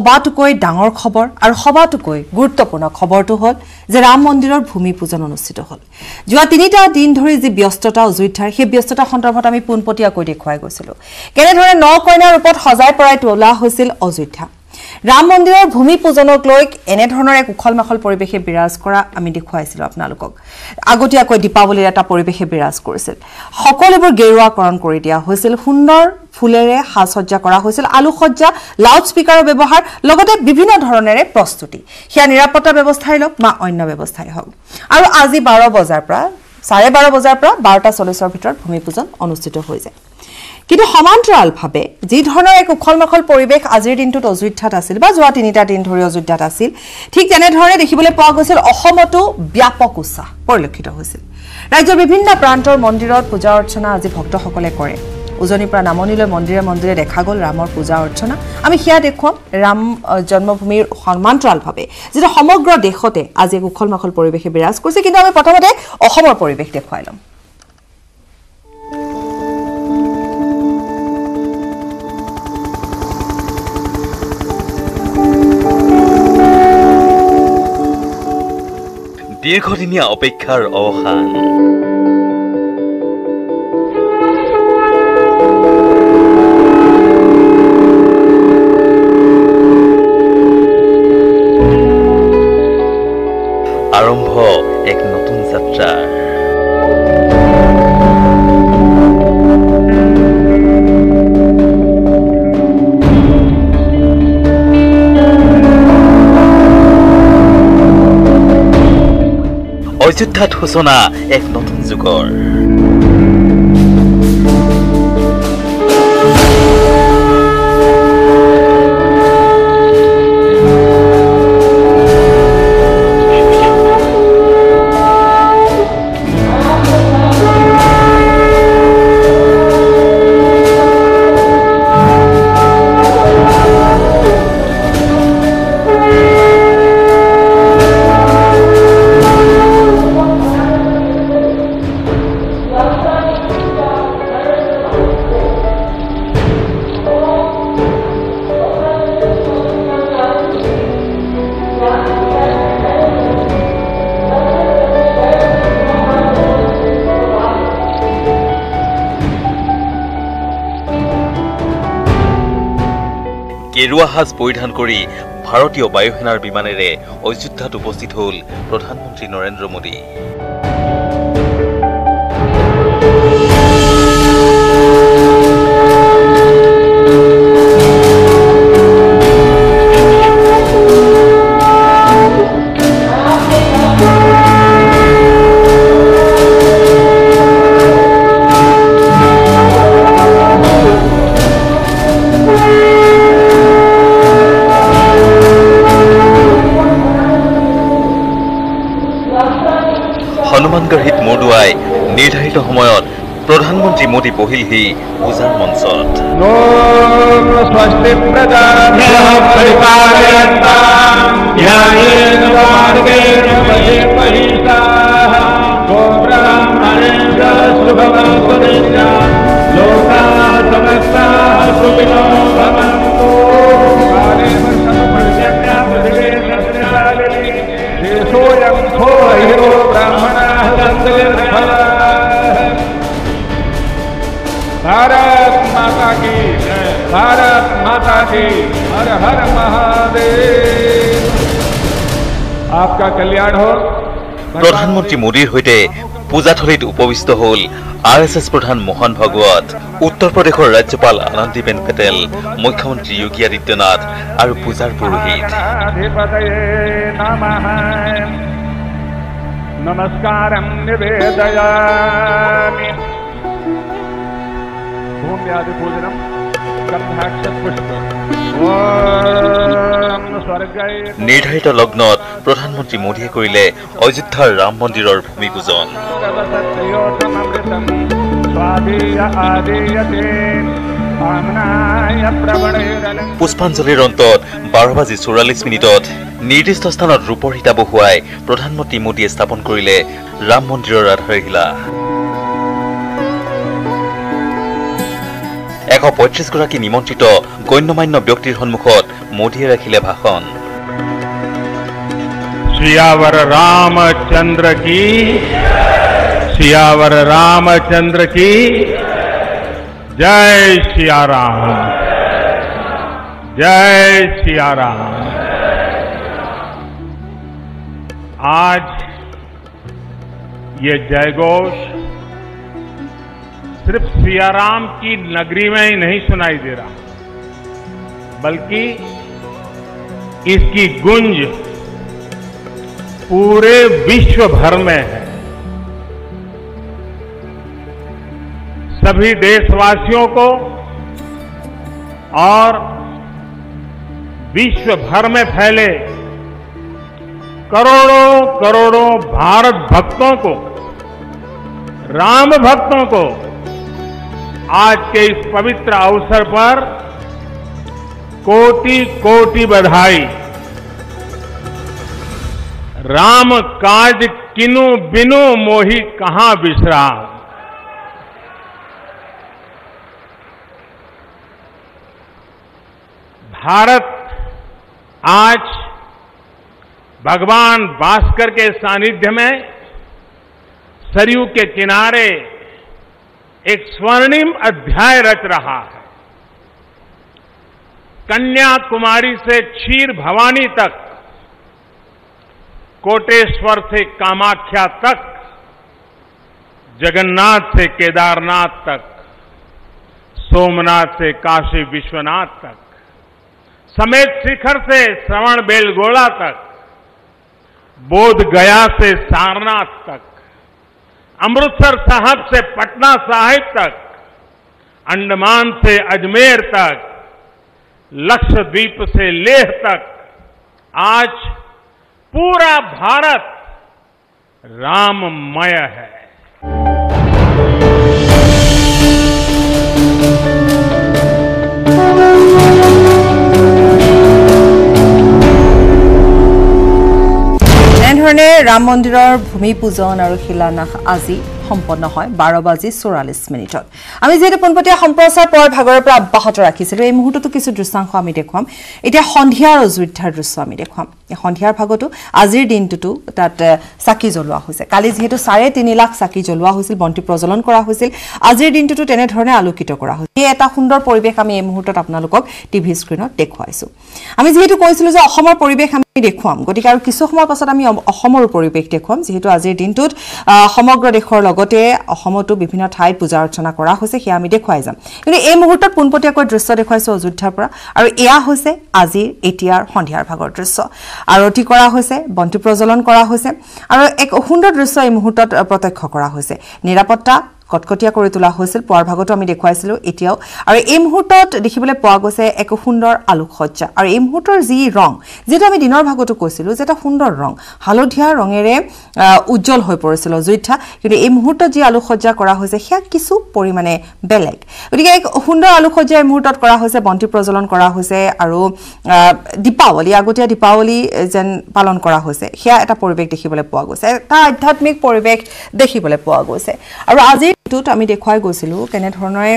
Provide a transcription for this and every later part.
সবাতোকৈ ডাঙৰ খবৰ আৰু সবাতোকৈ গুৰুত্বপূৰ্ণ খবৰটো হ'ল যে ৰাম মন্দিৰৰ ভূমি পূজন অনুষ্ঠিত হ'ল। যোৱা তিনিটা দিন ধৰি যি ব্যস্ততা অযোধ্যাৰ সেই ব্যস্ততা সন্দৰ্ভত আমি পোনপটীয়াকৈ দেখুৱাই গৈছিলোঁ। কেনেধৰণে ন কইনাৰ ৰূপত সজাই পৰাই তোলা হৈছিল অযোধ্যা? ৰাম মন্দিৰৰ ভূমি পূজনক লৈ এনেধৰণৰ এক উখল মাখল পৰিৱেশে বিৰাজ কৰা আমি দেখুৱাইছিলোঁ আপোনালোকক। আগতীয়াকৈ দীপাৱলীৰ এটা পৰিৱেশে বিৰাজ কৰিছিল। সকলোবোৰ গেৰুৱাকৰণ কৰি দিয়া হৈছিল। সুন্দৰ ফুলেৰে সাজ সজ্জা কৰা হৈছিল। আলোকসজ্জা লাউড স্পীকাৰৰ ব্যৱহাৰ লগতে বিভিন্ন ধৰণেৰে প্ৰস্তুতি। সেয়া নিৰাপত্তা ব্যৱস্থাই লওক বা অন্য ব্যৱস্থাই হওক। আৰু আজি বাৰ বজাৰ পৰা চাৰে বাৰ বজাৰ পৰা বাৰটা চল্লিছৰ ভিতৰত ভূমি পূজন অনুষ্ঠিত হৈ যায়। কিন্তু সমান্তৰালভাৱে যি ধৰণৰ এক উখল মাখল পৰিৱেশ আজিৰ দিনটোত অযোধ্যাত আছিল বা যোৱা তিনিটা দিন ধৰি অযোধ্যাত আছিল ঠিক তেনেধৰণে দেখিবলৈ পোৱা গৈছিল অসমতো ব্যাপক উৎসাহ পৰিলক্ষিত হৈছিল। ৰাজ্যৰ বিভিন্ন প্ৰান্তৰ মন্দিৰত পূজা অৰ্চনা আজি ভক্তসকলে কৰে। উজনিৰ পৰা নামনিলৈ মন্দিৰে মন্দিৰে দেখা গ'ল ৰামৰ পূজা অৰ্চনা। আমি সেয়া দেখুৱাম ৰাম জন্মভূমিৰ সমান্তৰালভাৱে যিটো সমগ্ৰ দেশতে আজি এক উখল মাখল পৰিৱেশে বিৰাজ কৰিছে। কিন্তু আমি প্ৰথমতে অসমৰ পৰিৱেশ দেখুৱাই ল'ম। দীৰ্ঘদিনীয়া অপেক্ষাৰ অৱসান। আৰম্ভ এক নতুন যাত্ৰা অযোধ্যাত সূচনা এক নতুন যুগৰ। গেৰুৱা সাজ পৰিধান কৰি ভাৰতীয় বায়ুসেনাৰ বিমানেৰে অযোধ্যাত উপস্থিত হ'ল প্ৰধানমন্ত্ৰী নৰেন্দ্ৰ মোদী। প্ৰধানমন্ত্ৰী মোদী বহিলহি পূজাৰ মঞ্চত ॐ स्वस्ति भारत माता की जय भारत माता की हर हर महादेव आपका कल्याण हो প্ৰধানমন্ত্ৰী মোদীৰ সৈতে পূজাথলীত উপবিষ্ট হ'ল আৰ এছ এছ প্ৰধান মোহন ভাগৱত উত্তৰ প্ৰদেশৰ ৰাজ্যপাল আনন্দীবেন পেটেল মুখ্যমন্ত্ৰী যোগী আদিত্যনাথ আৰু পূজাৰ পুৰোহিত गणाधिपतये नमः नमस्कारं निवेदयामि भूम्यादिपूजनं गन्धाक्षपुष्प ॐ स्वर्गै নিৰ্ধাৰিত লগ্নত প্ৰধানমন্ত্ৰী মোদীয়ে কৰিলে অযোধ্যাৰ ৰাম মন্দিৰৰ ভূমি পূজন सत्योषममृतं स्वादीय आदीयते आम्नाय प्रवणैरलं পুষ্পাঞ্জলিৰ অন্তত বাৰ বাজি চৌৰাল্লিছ মিনিটত নিৰ্দিষ্ট স্থানত ৰূপৰ সীতা বহুৱাই প্ৰধানমন্ত্ৰী মোদীয়ে স্থাপন কৰিলে ৰাম মন্দিৰৰ আধাৰশিলা এশ পঁয়ত্ৰিশগৰাকী নিমন্ত্ৰিত গণ্যমান্য ব্যক্তিৰ সন্মুখত মোদীয়ে ৰাখিলে ভাষণ सियावर रामचंद्र की सियावर रामचंद्र की जय सिया राम जय सिया राम आज ये जयघोष सिर्फ़ सियाराम की नगरी में ही नहीं सुनाई दे रहा, बल्कि इसकी गुंज पूरे विश्व भर में है। सभी देशवासियों को और विश्व भर में फैले करोड़ों करोड़ों भारत भक्तों को, राम भक्तों को आज के इस पवित्र अवसर पर कोटि कोटि बधाई। राम काज किनु बिनु मोहि कहाँ बिसरा भारत आज भगवान भास्कर के सानिध्य में सरयू के किनारे एक स्वर्णिम अध्याय रच रहा है। कन्याकुमारी से क्षीर भवानी तक, कोटेश्वर से कामाख्या तक, जगन्नाथ से केदारनाथ तक, सोमनाथ से काशी विश्वनाथ तक, समेत शिखर से श्रवण बेलगोला तक, बोध गया से सारनाथ तक अमृतसर साहब से पटना साहिब तक, अंडमान से अजमेर तक, लक्षद्वीप से लेह तक, आज पूरा भारत राममय है। ৰাম মন্দিৰৰ ভূমি পূজন আৰু শিলান্যাস আজি সম্পন্ন হয় বাৰ বাজি চৌৰাল্লিছ মিনিটত। আমি যিহেতু পোনপটীয়া সম্প্ৰচাৰ পুৱাৰ ভাগৰ পৰা অব্যাহত ৰাখিছিলোঁ এই মুহূৰ্ততো কিছু দৃশ্যাংশ আমি দেখুৱাম। এতিয়া সন্ধিয়াৰ অযোধ্যাৰ দৃশ্য আমি দেখুৱাম। সন্ধিয়াৰ ভাগতো আজিৰ দিনটোতো তাত চাকি জ্বলোৱা হৈছে। কালি যিহেতু চাৰে তিনি লাখ চাকি জ্বলোৱা হৈছিল বন্তি প্ৰজ্বলন কৰা হৈছিল আজিৰ দিনটোতো তেনেধৰণে আলোকিত কৰা হৈছিল। এই এটা সুন্দৰ পৰিৱেশ আমি এই মুহূৰ্তত আপোনালোকক টিভি স্ক্ৰীণত দেখুৱাইছোঁ। আমি যিহেতু কৈছিলোঁ যে অসমৰ পৰিৱেশ আমি দেখুৱাম। গতিকে আৰু কিছু সময়ৰ পাছত আমি অসমৰো পৰিৱেশ দেখুৱাম যিহেতু আজিৰ দিনটোত সমগ্ৰ দেশৰ লগতে অসমতো বিভিন্ন ঠাইত পূজা অৰ্চনা কৰা হৈছে সেয়া আমি দেখুৱাই যাম। কিন্তু এই মুহূৰ্তত পোনপটীয়াকৈ দৃশ্য দেখুৱাইছোঁ অযোধ্যাৰ পৰা। আৰু এয়া হৈছে আজিৰ এতিয়াৰ সন্ধিয়াৰ ভাগৰ দৃশ্য। আৰতি কৰা হৈছে বন্তি প্ৰজ্বলন কৰা হৈছে। আৰু এক সুন্দৰ দৃশ্য এই মুহূৰ্তত প্ৰত্যক্ষ কৰা হৈছে। নিৰাপত্তা কটকটীয়া কৰি তোলা হৈছিল পুৱাৰ ভাগতো আমি দেখুৱাইছিলোঁ এতিয়াও। আৰু এই মুহূৰ্তত দেখিবলৈ পোৱা গৈছে এক সুন্দৰ আলোকসজ্জা। আৰু এই মুহূৰ্তৰ যি ৰং যিটো আমি দিনৰ ভাগতো কৈছিলোঁ যে এটা সুন্দৰ ৰং হালধীয়া ৰঙেৰে উজ্জ্বল হৈ পৰিছিল অযোধ্যা। কিন্তু এই মুহূৰ্তত যি আলোকসজ্জা কৰা হৈছে সেয়া কিছু পৰিমাণে বেলেগ। গতিকে এক সুন্দৰ আলোকসজ্জা এই মুহূৰ্তত কৰা হৈছে বন্তি প্ৰজ্বলন কৰা হৈছে আৰু দীপাৱলী আগতীয়া দীপাৱলী যেন পালন কৰা হৈছে সেয়া এটা পৰিৱেশ দেখিবলৈ পোৱা গৈছে এটা আধ্যাত্মিক পৰিৱেশ দেখিবলৈ পোৱা গৈছে। আৰু আজিৰ দিনটোত আমি দেখুৱাই গৈছিলোঁ কেনেধৰণে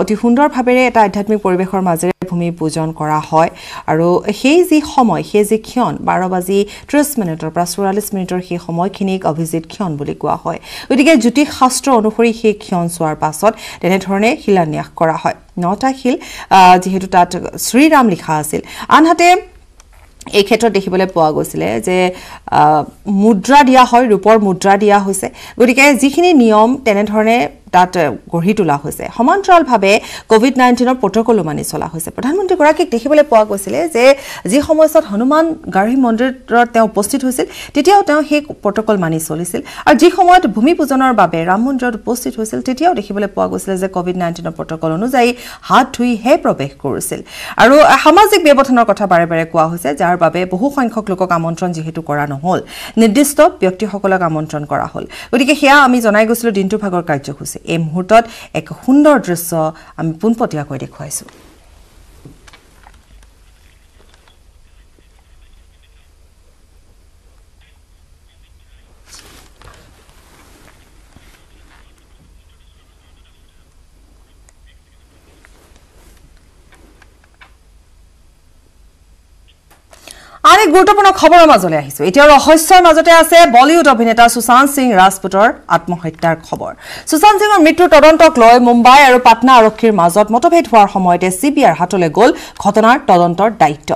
অতি সুন্দৰভাৱেৰে এটা আধ্যাত্মিক পৰিৱেশৰ মাজেৰে ভূমি পূজন কৰা হয়। আৰু সেই যি সময় সেই যি ক্ষণ বাৰ বাজি ত্ৰিছ মিনিটৰ পৰা চৌৰাল্লিছ মিনিটৰ সেই সময়খিনিক অভিজিত ক্ষণ বুলি কোৱা হয়। গতিকে জ্যোতিষ শাস্ত্ৰ অনুসৰি সেই ক্ষণ চোৱাৰ পাছত তেনেধৰণে শিলান্যাস কৰা হয়। নটা শিল যিহেতু তাত শ্ৰীৰাম লিখা আছিল। আনহাতে এই ক্ষেত্ৰত দেখিবলৈ পোৱা গৈছিলে যে মুদ্ৰা দিয়া হয় ৰূপৰ মুদ্ৰা দিয়া হৈছে। গতিকে যিখিনি নিয়ম তেনেধৰণে তাত গঢ়ি তোলা হৈছে। সমান্তৰালভাৱে কভিড নাইণ্টিনৰ প্ৰটকলো মানি চলা হৈছে। প্ৰধানমন্ত্ৰীগৰাকীক দেখিবলৈ পোৱা গৈছিলে যে যি সময়ছোৱাত হনুমান গাঢ়ী মন্দিৰত তেওঁ উপস্থিত হৈছিল তেতিয়াও তেওঁ সেই প্ৰটকল মানি চলিছিল। আৰু যি সময়ত ভূমি পূজনৰ বাবে ৰাম মন্দিৰত উপস্থিত হৈছিল তেতিয়াও দেখিবলৈ পোৱা গৈছিলে যে কভিড নাইণ্টিনৰ প্ৰটকল অনুযায়ী হাত ধুইহে প্ৰৱেশ কৰিছিল। আৰু সামাজিক ব্যৱধানৰ কথা বাৰে বাৰে কোৱা হৈছে যাৰ বাবে বহু সংখ্যক লোকক আমন্ত্ৰণ যিহেতু কৰা নহ'ল। নিৰ্দিষ্ট ব্যক্তিসকলক আমন্ত্ৰণ কৰা হ'ল। গতিকে সেয়া আমি জনাই গৈছিলোঁ দিনটোৰ ভাগৰ কাৰ্যসূচী। এই মুহূৰ্তত এক সুন্দৰ দৃশ্য আমি পোনপটীয়াকৈ দেখুৱাইছোঁ। আন এক গুৰুত্বপূৰ্ণ খবৰৰ মাজলৈ আহিছোঁ। এতিয়া ৰহস্যৰ মাজতে আছে বলিউড অভিনেতা সুশান্ত সিং ৰাজপুতৰ আত্মহত্যাৰ খবৰ। সুশান্ত সিঙৰ মৃত্যুৰ তদন্তক লৈ মুম্বাই আৰু পাটনা আৰক্ষীৰ মাজত মতভেদ হোৱাৰ সময়তে চি বি আইৰ হাতলৈ গ'ল ঘটনাৰ তদন্তৰ দায়িত্ব।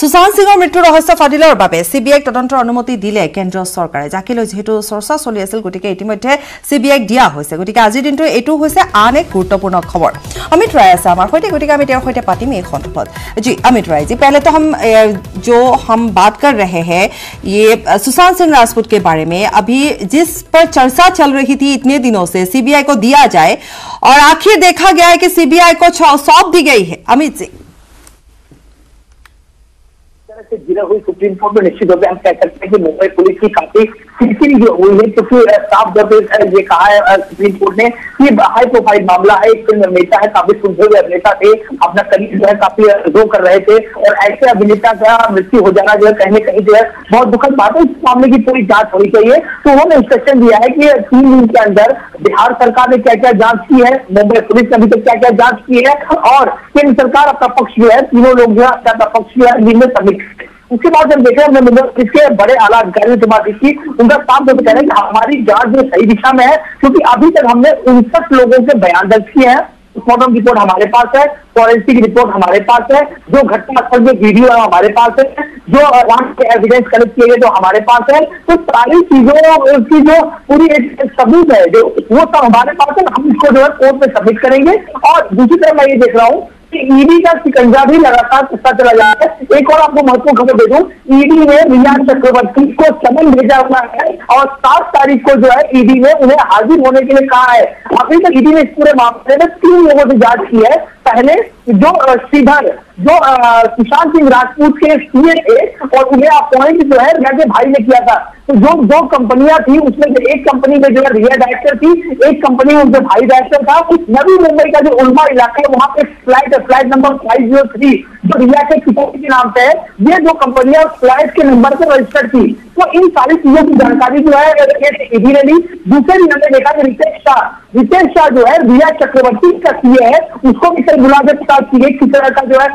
সুশান্ত সিঙৰ মৃত্যুৰ ৰহস্য ফাদিলৰ বাবে চি বি আইক তদন্তৰ অনুমতি দিলে কেন্দ্ৰীয় চৰকাৰে যাকে লৈ যিহেতু চৰ্চা চলি আছিল গতিকে ইতিমধ্যে চি বি আইক দিয়া হৈছে। গতিকে আজিৰ দিনটো এইটো হৈছে আন এক গুৰুত্বপূৰ্ণ খবৰ। অমিত ৰায় আছে আমাৰ সৈতে গতিকে আমি তেওঁৰ সৈতে পাতিম এই সন্দৰ্ভত। জি অমিত ৰায় জি পেহলে তো হম জো হম हम बात कर रहे हैं ये सुशांत सिंह राजपूत के बारे में। अभी जिस पर चर्चा चल रही थी इतने दिनों से, सीबीआई को दिया जाए, और आखिर देखा गया है कि सीबीआई को सौंप दी गई है। अमित सिंह। से गिरा हुई सुप्रीम कोर्ट में निश्चित रूप से हम कह सकते हैं कि मुंबई पुलिस की काफ़ी जो हुई है क्योंकि साफ़ तौर पर ये कहा है सुप्रीम कोर्ट ने कि हाई प्रोफ़ाइल मामला है एक फ़िल्म अभिनेता है, काफ़ी सुलझे अभिनेता थे, अपना करियर जो है काफ़ी रो कर रहे थे और ऐसे अभिनेता का मृत्यु हो जाना जो है कहीं कहीं जो है बहुत दुखद बात है। इस मामले की पूरी जाँच होनी चाहिए। तो उन्होंने इंस्ट्रक्शन दिया है कि तीन दिन के अंदर बिहार सरकार ने क्या क्या जाँच की है, मुंबई पुलिस ने अभी तक क्या क्या जाँच की है और केंद्र सरकार अपना पक्ष जो है, तीनों लोग जो है अपना पक्ष जो है, जिनमें सबमिट उसके बाद जब देखे हमने मुंबई पुलिस के बड़े आला अधिकारियों से बात की, उनका साफ़ तौर पर कह रहे हैं कि हमारी जाँच जो सही दिशा में है, क्योंकि अभी तक हमने उनसठ लोगों के बयान दर्ज किए हैं। पोस्टमार्टम रिपोर्ट हमारे पास है, फॉरेंसिक रिपोर्ट हमारे पास है, जो घटनास्थल में वीडियो है हमारे पास है, जो वहाँ के एविडेंस कलेक्ट किए गए तो हमारे पास है। तो सारी चीज़ों की जो पूरी एक सबूत है, जो वो सब हमारे पास है, हम इसको जो है कोर्ट में सबमिट करेंगे। और दूसरी तरफ़ मैं ये देख रहा हूँ ईडी का शिकंजा भी लगातार पता चला जा रहा है। एक और आपको महत्वपूर्ण खबर दे दूँ ईडी ने रिया चक्रवर्ती को समन भेजा हुआ है और सात तारीख को जो है ईडी ने उन्हें हाजिर होने के लिए कहा है। अभी तक ईडी ने इस पूरे मामले में तीन लोगों से जाँच की है। पहले जो श्रीधर, जो सुशांत सिंह राजपूत के सीए थे और उन्हें अपॉइंट जो है के भाई ने किया था। तो जो, दो कंपनियाँ थी, उसमें से एक कंपनी में जो है रिया डायरेक्टर थी, एक कंपनी में उनके भाई डायरेक्टर था नवी मुंबई का जो उल्मा इलाका है, वहाँ पे फ़्लाइट है flight number five zero three जो रिया के पिताजी के नाम पे है, ये जो कंपनियाँ फ़्लाइट के नंबर से रजिस्टर्ड थी। तो इन सारी चीज़ों की जानकारी जो है ईडी ने ली दूसरे दिन हमने देखा कि रितेश शाह रितेश शाह जो है, रिया चक्रवर्ती का सीए है। उसको भी कई बुला के पूछताछ की गई किस तरह का जो है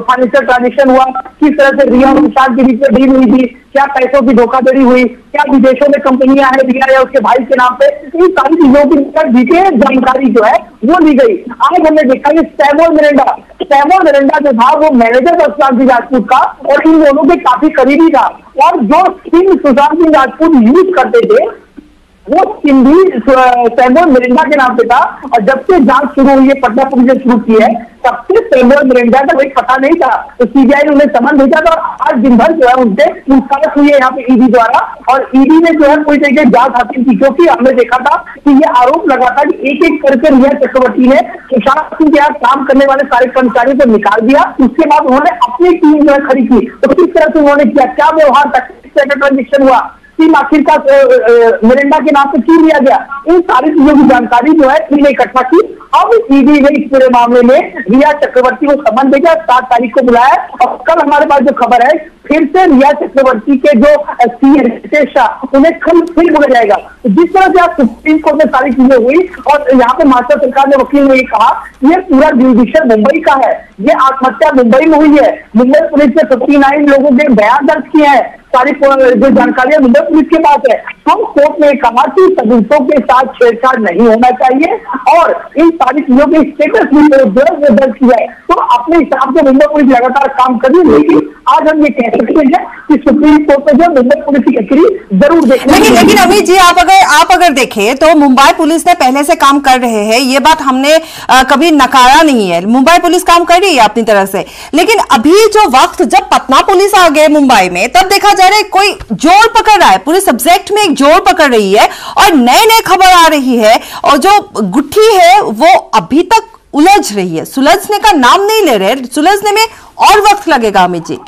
फाइनेंशियल ट्रांजेक्शन हुआ, किस तरह से रिया और विशाल के बीच में डील हुई थी, क्या पैसों की धोखाधड़ी हुई, क्या विदेशों में कंपनियाँ हैं, रिया या उसके भाई के नाम पे इन सारी चीज़ों की डिटेल जानकारी जो है, वो ली गई। आज हमने देखा कि सैमोल मिरेंडा सैमोल मिरिंडा जो था, वो मैनेजर था सुशांत सिंह राजपूत का, और इन दोनों के काफ़ी करीबी था। और जो स्कीम सुशांत सिंह राजपूत यूज़ करते थे वो सिंधी सैमोल मिरिंडा के नाम पे था, और जब से जाँच शुरू हुई है, पटना पुलिस ने शुरू की है, तब से सैमोल मिरिंडा का कोई पता नहीं था। तो सीबीआई ने उन्हें समन भेजा था आज दिन भर जो है उनसे पूछताछ हुई है यहाँ पे ईडी द्वारा। और ईडी ने जो है पूरी तरीके जाँच हासिल की, क्योंकि हमने देखा था कि ये आरोप लगा था कि एक एक करके रिया चक्रवर्ती ने सुशांत सिंह के यहाँ काम करने वाले सारे कर्मचारियों को निकाल दिया। उसके बाद उन्होंने अपनी टीम जो है खड़ी की। तो किस तरह से उन्होंने किया? क्या व्यवहार तक ट्रांजेक्शन हुआ? टीम आखिरकार मिरिंडा के नाम से क्यों लिया गया? इन सारी चीज़ों की जानकारी जो है ईडी ने इकट्ठा की। अब ईडी ने इस पूरे मामले में रिया चक्रवर्ती को समन भेजा, सात तारीख को बुलाया और कल हमारे पास जो खबर है, फिर से रिया चक्रवर्ती के जो सीए रितेश शाह, उन्हें कल फिर बुलाया जाएगा। तो जिस तरह से आप सुप्रीम कोर्ट में सारी चीज़ें हुई, और यहाँ पे महाराष्ट्र सरकार ने वकील ने कहा ये पूरा जुडिशियल मुंबई का है। ये आत्महत्या मुंबई में हुई है। मुंबई पुलिस ने फिफ्टी नाइन लोगों के बयान दर्ज किए हैं। सारी जो जानकारियाँ मुंबई पुलिस के पास है। हम कोर्ट ने कहा कि सबूतों के साथ छेड़छाड़ नहीं होना चाहिए और इन सारी चीज़ों के स्टेटस भी जो दर्ज किया है। तो अपने हिसाब से मुंबई पुलिस लगातार काम कर रही है लेकिन आज हम ये कह सकते हैं कि सुप्रीम कोर्ट में जो मुंबई पुलिस की कचेरी ज़रूर देखें लेकिन लेकिन अमित जी आप अगर आप अगर देखें तो मुंबई पुलिस ने पहले से काम कर रहे हैं ये बात हमने आ, कभी नकारा नहीं है। मुंबई पुलिस काम कर रही है अपनी तरह से। लेकिन अभी जो वक्त जब पटना पुलिस आ गए मुंबई में तब देखा जा रहा है कोई ज़ोर पकड़ रहा है पूरे सब्जेक्ट में एक ज़ोर पकड़ रही है और नए नए खबर आ रही है और जो गुट्ठी है वो अभी तक उलझ रही है। सुलझने का नाम नहीं ले रहे सुलझने में और वक्त लगेगा अमित जी।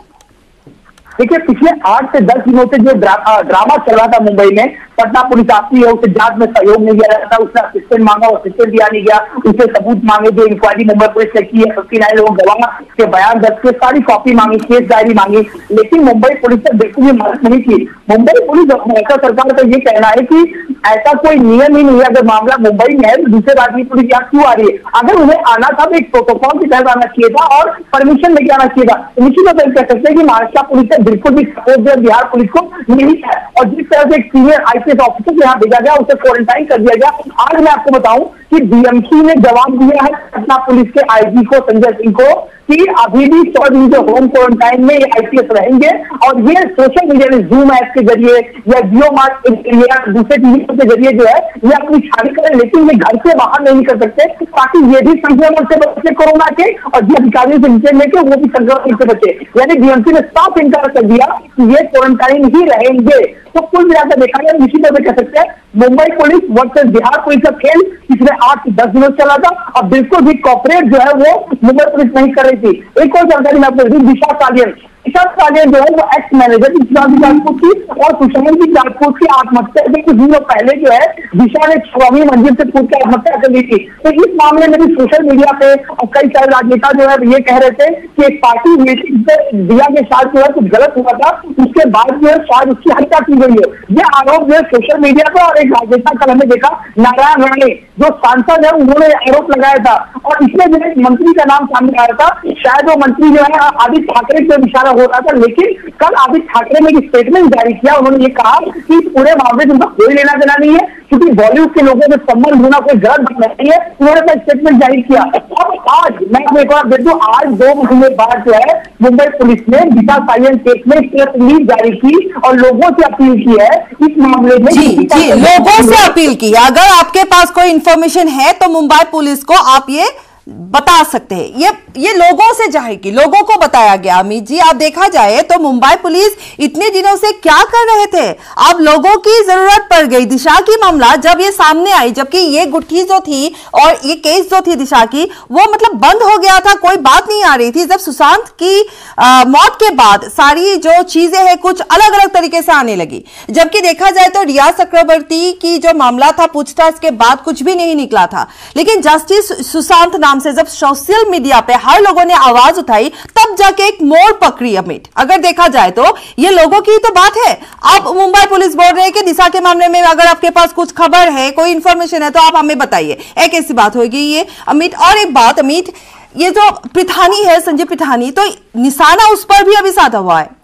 देखिए पिछले आठ से दस दिनों से जो ड्रा, ड्रामा चल रहा था मुंबई में पटना पुलिस आती है उसे जाँच में सहयोग नहीं दिया जाता, उसने असिस्टेंट मांगा असिस्टेंट दिया नहीं गया उसे सबूत मांगे, जो इंक्वायरी मुंबई पुलिस ने की है फिफ्टी नाइन लोग गवाह के बयान दर्ज किए, सारी कॉपी मांगी केस डायरी मांगी। लेकिन मुंबई पुलिस ने बिल्कुल भी मदद नहीं की। मुंबई पुलिस ऐसा सरकार का ये कहना है कि ऐसा कोई नियम ही नहीं है, अगर मामला मुंबई में है तो दूसरे राज्य की पुलिस यहाँ क्यों आ रही है? अगर उन्हें आना था तो एक प्रोटोकॉल के तहत आना चाहिए था और परमिशन लेके आना चाहिए था। निश्चित तौर पर कह सकते हैं कि महाराष्ट्र पुलिस ने बिल्कुल भी सपोर्ट दिया, बिहार पुलिस को नहीं है। और जिस तरह से एक सीनियर आईपीएस ऑफिसर को यहाँ भेजा गया, उसे क्वारंटाइन कर दिया गया। आज मैं आपको बताऊँ कि डीएमसी ने जवाब दिया है पटना पुलिस के आईजी को, संजय सिंह को, कि अभी भी सौ दिन के होम क्वारंटाइन में ये आईपीएस रहेंगे और ये सोशल मीडिया में जूम ऐप के ज़रिए या जियो मार्ट या दूसरे टीवी के ज़रिए जो है, ये अपनी छानी करें, लेकिन ये घर से बाहर नहीं कर सकते, ताकि ये भी संक्रमण से बचे कोरोना के और जो अधिकारियों से नीचे लेके वो भी संक्रमण से बचे। यानी डीएमसी ने साफ़ इनकार कर दिया कि ये क्वारंटाइन ही रहेंगे। तो कुल मिलाकर देखा जाए निश्चित तरह कह सकते हैं, Mumbai police versus Bihar police का खेल पिछले आठ से दस दिनों चला था और बिल्कुल भी कॉपरेट जो है वो मुंबई पुलिस नहीं कर रही थी। एक और जानकारी मैं आपको दिशा कालियन। कालियन जो है वो एक्स मैनेजर थी सुशांत राजपूत की और सुशांत सिंह राजपूत की आत्महत्या से कुछ दिनों पहले जो है, दिशा ने छवी मंजिल से कूद के आत्महत्या कर ली थी। तो इस मामले में भी सोशल मीडिया पे कई सारे राजनेता जो है, ये कह रहे थे कि एक पार्टी दिया के है, कुछ गलत हुआ था, उसके बाद जो है, शायद उसकी हत्या की गई है। ये आरोप जो है सोशल मीडिया पर और एक राजनेता कल हमने देखा, नारायण राणे, जो सांसद है, उन्होंने आरोप लगाया था। और इसमें जो है मंत्री का नाम सामने आया था। शायद वो मंत्री जो है, आदित्य ठाकरे से इशारा हो रहा था लेकिन कल आदित्य ठाकरे ने एक स्टेटमेंट जारी किया उन्होंने ये कहा कि पूरे मामले से उनका कोई लेना देना नहीं है क्योंकि बॉलीवुड के लोगों में संबंध होना कोई गलत बात नहीं है। उन्होंने अपना स्टेटमेंट जारी किया। अब आज मैं आपको एक बार दे दूँ आज दो महीने बाद जो है मुंबई पुलिस ने दिशा साइलेंट केस में प्रेस रिलीज़ जारी की और लोगों से अपील की है इस मामले में जी जी लोगों से अपील की। अगर आपके पास कोई इंफॉर्मेशन है तो मुंबई पुलिस को आप ये बता सकते हैं। ये ये लोगों से ज़ाहिर की लोगों को बताया गया। अमित जी आप देखा जाए तो मुंबई पुलिस इतने दिनों से क्या कर रहे थे? अब लोगों की ज़रूरत पड़ गई। दिशा की मामला जब ये सामने आई जबकि ये गुट्ठी जो थी और ये केस जो थी दिशा की वो मतलब बंद हो गया था कोई बात नहीं आ रही थी। जब सुशांत की आ, मौत के बाद सारी जो चीज़ें हैं कुछ अलग अलग तरीके से आने लगी। जबकि देखा जाए तो रिया चक्रवर्ती की जो मामला था पूछताछ के बाद कुछ भी नहीं निकला था। लेकिन जस्टिस सुशांत नाम से जब सोशल मीडिया पे हर लोगों ने आवाज़ उठाई, तब जाके एक मोड़ पकड़ी अमित। अगर देखा जाए तो ये लोगों की तो बात है। आप मुंबई पुलिस बोल रहे कि दिशा के मामले में अगर आपके पास कुछ खबर है, कोई इंफॉर्मेशन है तो आप हमें बताइए। एक ऐसी बात होगी ये। अमित, और एक बात, अमित, ये जो पिठानी है संजय पिथानी तो निशाना उस पर भी अभी साधा हुआ है।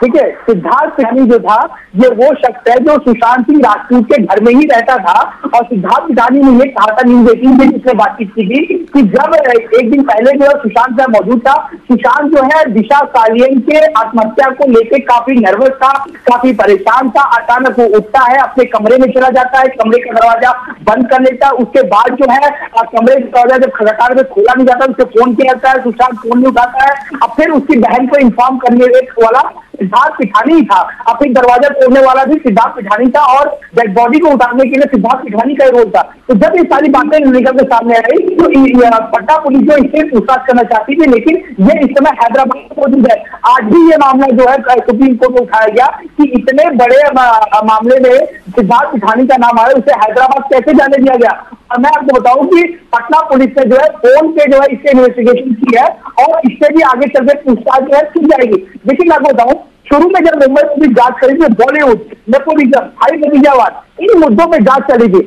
ठीक है, सिद्धार्थ पिठानी जो था, ये वो शख्स है जो सुशांत सिंह राजपूत के घर में ही रहता था। और सिद्धार्थ पिठानी ने ये कहा था न्यूज़ एटीन में जिसने बातचीत की थी कि जब एक दिन पहले जो है सुशांत साहब मौजूद था, सुशांत जो है दिशा सालियन के आत्महत्या को लेकर काफ़ी नर्वस था, काफ़ी परेशान था। अचानक वो उठता है, अपने कमरे में चला जाता है, कमरे का दरवाज़ा बंद कर लेता है। उसके बाद जो है कमरे का दरवाज़ा जब खड़कार में खोला नहीं जाता, उसे फ़ोन किया जाता है, सुशांत फ़ोन नहीं उठाता है। अब फिर उसकी बहन को इन्फॉर्म करने वाला सिद्धार्थ पिठानी ही था। अपनी दरवाज़ा तोड़ने वाला भी सिद्धार्थ पिठानी था और डेड बॉडी को उतारने के लिए सिद्धार्थ पिठानी का रोल था। तो जब ये सारी बातें निकल के सामने आई तो इ- पुलिस जो इससे पूछताछ करना चाहती थी, लेकिन ये इस समय हैदराबाद में मौजूद है। आज भी ये मामला जो है सुप्रीम कोर्ट में उठाया गया कि इतने बड़े मामले में सिद्धार्थ पिठानी का नाम आया, उसे हैदराबाद कैसे जाने दिया गया? और मैं आपको बताऊँ कि पटना पुलिस ने जो है फ़ोन पे जो है इससे इन्वेस्टिगेशन की है और इससे भी आगे चल के पूछताछ जो है की जाएगी। लेकिन आपको बताऊँ, शुरू में जब मुंबई पुलिस जाँच करी थी, बॉलीवुड नेपोटिज्म हाई नतीजावाद इन मुद्दों पे जाँच चली थी।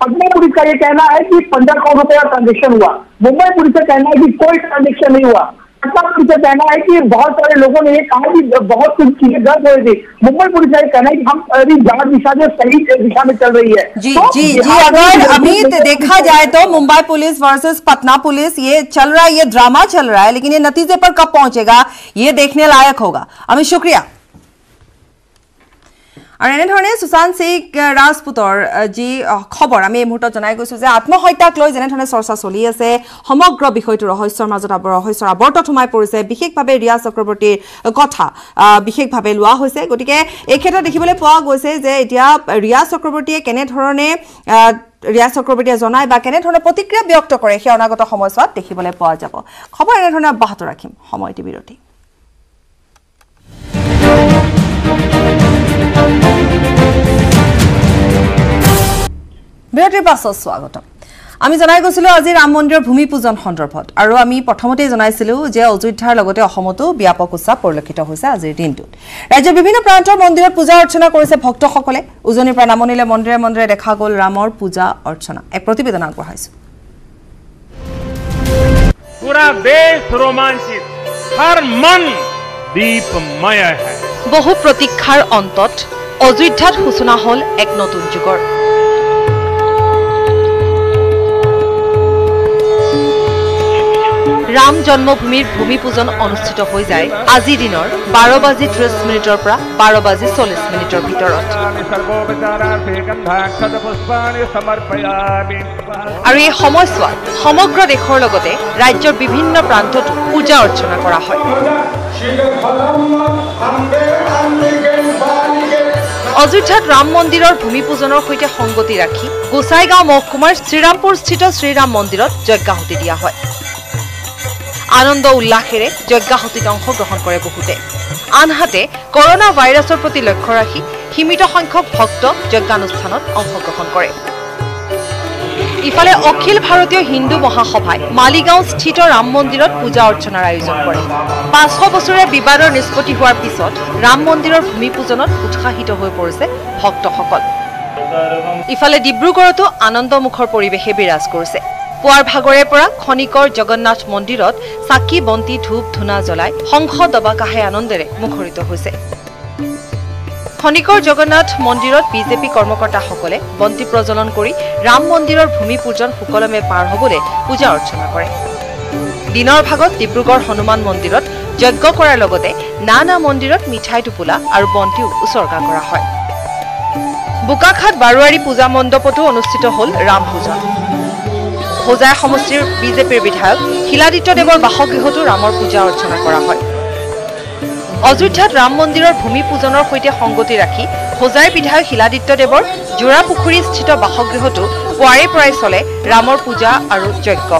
पटना पुलिस का ये कहना है कि पंद्रह करोड़ रुपए का ट्रांजेक्शन हुआ। मुंबई पुलिस का कहना है कि कोई ट्रांजेक्शन नहीं हुआ। पटना उनसे कहना है कि बहुत सारे लोगों ने ये कहा कि बहुत कुछ चीज़ें गलत हो रही थी। मुंबई पुलिस का कहना है कि हम अभी जाँच दिशा जो सही दिशा में चल रही है। जी तो जी जी अगर अभी अमित देखा जाए तो Mumbai police versus Patna police ये चल रहा है ये ड्रामा चल रहा है लेकिन ये नतीजे पर कब पहुंचेगा ये देखने लायक होगा। अमित शुक्रिया। আৰু এনেধৰণে সুশান্ত সিং ৰাজপুতৰ যি খবৰ আমি এই মুহূৰ্তত জনাই গৈছো যে আত্মহত্যাক লৈ যেনেধৰণে চৰ্চা চলি আছে সমগ্ৰ বিষয়টো ৰহস্যৰ মাজত ৰহস্যৰ আৱৰ্তত সোমাই পৰিছে বিশেষভাৱে ৰিয়া চক্ৰৱৰ্তীৰ কথা বিশেষভাৱে লোৱা হৈছে। গতিকে এই ক্ষেত্ৰত দেখিবলৈ পোৱা গৈছে যে এতিয়া ৰিয়া চক্ৰৱৰ্তীয়ে কেনেধৰণে ৰিয়া চক্ৰৱৰ্তীয়ে জনায় বা কেনেধৰণে প্ৰতিক্ৰিয়া ব্যক্ত কৰে সেই অনাগত সময়ছোৱাত দেখিবলৈ পোৱা যাব। খবৰ এনেধৰণে অব্যাহত ৰাখিম। সময়টি বিৰতি। বিৰতিৰ পাছত স্বাগতম। আমি জনাই গৈছিলোঁ আজি ৰাম মন্দিৰৰ ভূমি পূজন সন্দৰ্ভত আৰু আমি প্ৰথমতেই জনাইছিলোঁ যে অযোধ্যাৰ লগতে অসমতো ব্যাপক উৎসৱ পৰিলক্ষিত হৈছে আজিৰ দিনটোত। ৰাজ্যৰ বিভিন্ন প্ৰান্তৰ মন্দিৰত পূজা অৰ্চনা কৰিছে ভক্তসকলে। উজনিৰ পৰা নামনিলে মন্দিৰে মন্দিৰে দেখা গ'ল ৰামৰ পূজা অৰ্চনা। এক প্ৰতিবেদন আগবঢ়াইছোঁ। বহু প্ৰতীক্ষাৰ অন্তত অযোধ্যাত সূচনা হ'ল এক নতুন যুগৰ। ৰাম জন্মভূমিৰ ভূমি পূজন অনুষ্ঠিত হৈ যায় আজি দিনৰ বাৰ বাজি ত্ৰিছ মিনিটৰ পৰা বাৰ বাজি চল্লিছ মিনিটৰ ভিতৰত। আৰু এই সময়ছোৱাত সমগ্ৰ দেশৰ লগতে ৰাজ্যৰ বিভিন্ন প্ৰান্ততো পূজা অৰ্চনা কৰা হয়। অযোধ্যাত ৰাম মন্দিৰৰ ভূমি পূজনৰ সৈতে সংগতি ৰাখি গোচাইগাঁও মহকুমাৰ শ্ৰীৰামপুৰস্থিত শ্ৰীৰাম মন্দিৰত যজ্ঞাহুতি দিয়া হয়। আনন্দ উল্লাসেৰে যজ্ঞাহুতিত অংশগ্ৰহণ কৰে বহুতে। আনহাতে কৰোণা ভাইৰাছৰ প্ৰতি লক্ষ্য ৰাখি সীমিত সংখ্যক ভক্ত যজ্ঞানুষ্ঠানত অংশগ্ৰহণ কৰে। ইফালে অখিল ভাৰতীয় হিন্দু মহাসভাই মালিগাঁও স্থিত ৰাম মন্দিৰত পূজা অৰ্চনাৰ আয়োজন কৰে। পাঁচশ বছৰীয়া বিবাদৰ নিষ্পত্তি হোৱাৰ পিছত ৰাম মন্দিৰৰ ভূমি পূজনত উৎসাহিত হৈ পৰিছে ভক্তসকল। ইফালে ডিব্ৰুগড়তো আনন্দমুখৰ পৰিৱেশে বিৰাজ কৰিছে। পুৱাৰ ভাগৰে পৰা খনিকৰ জগন্নাথ মন্দিৰত চাকি বন্তি ধূপ ধূনা জ্বলাই শংখ দবাকাহে আনন্দেৰে মুখৰিত হৈছে। খনিকৰ জগন্নাথ মন্দিৰত বিজেপি কৰ্মকৰ্তাসকলে বন্তি প্ৰজ্বলন কৰি ৰাম মন্দিৰৰ ভূমি পূজন সুকলমে পাৰ হ'বলৈ পূজা অৰ্চনা কৰে। দিনৰ ভাগত ডিব্ৰুগড় হনুমান মন্দিৰত যজ্ঞ কৰাৰ লগতে নানা মন্দিৰত মিঠাই টোপোলা আৰু বন্তিও উচৰ্গা কৰা হয়। বোকাখাত বাৰোৱাৰী পূজা মণ্ডপতো অনুষ্ঠিত হ'ল ৰাম পূজন হোজাই সমষ্টিৰ বিজেপিৰ বিধায়ক শিলাদিত্যদেৱৰ বাসগৃহতো ৰামৰ পূজা অৰ্চনা কৰা হয়। অযোধ্যাত ৰাম মন্দিৰৰ ভূমি পূজনৰ সৈতে সংগতি ৰাখি হোজাইৰ বিধায়ক শিলাদিত্যদেৱৰ যোৰাপুখুৰীস্থিত বাসগৃহতো পুৱাৰে পৰাই চলে ৰামৰ পূজা আৰু যজ্ঞ।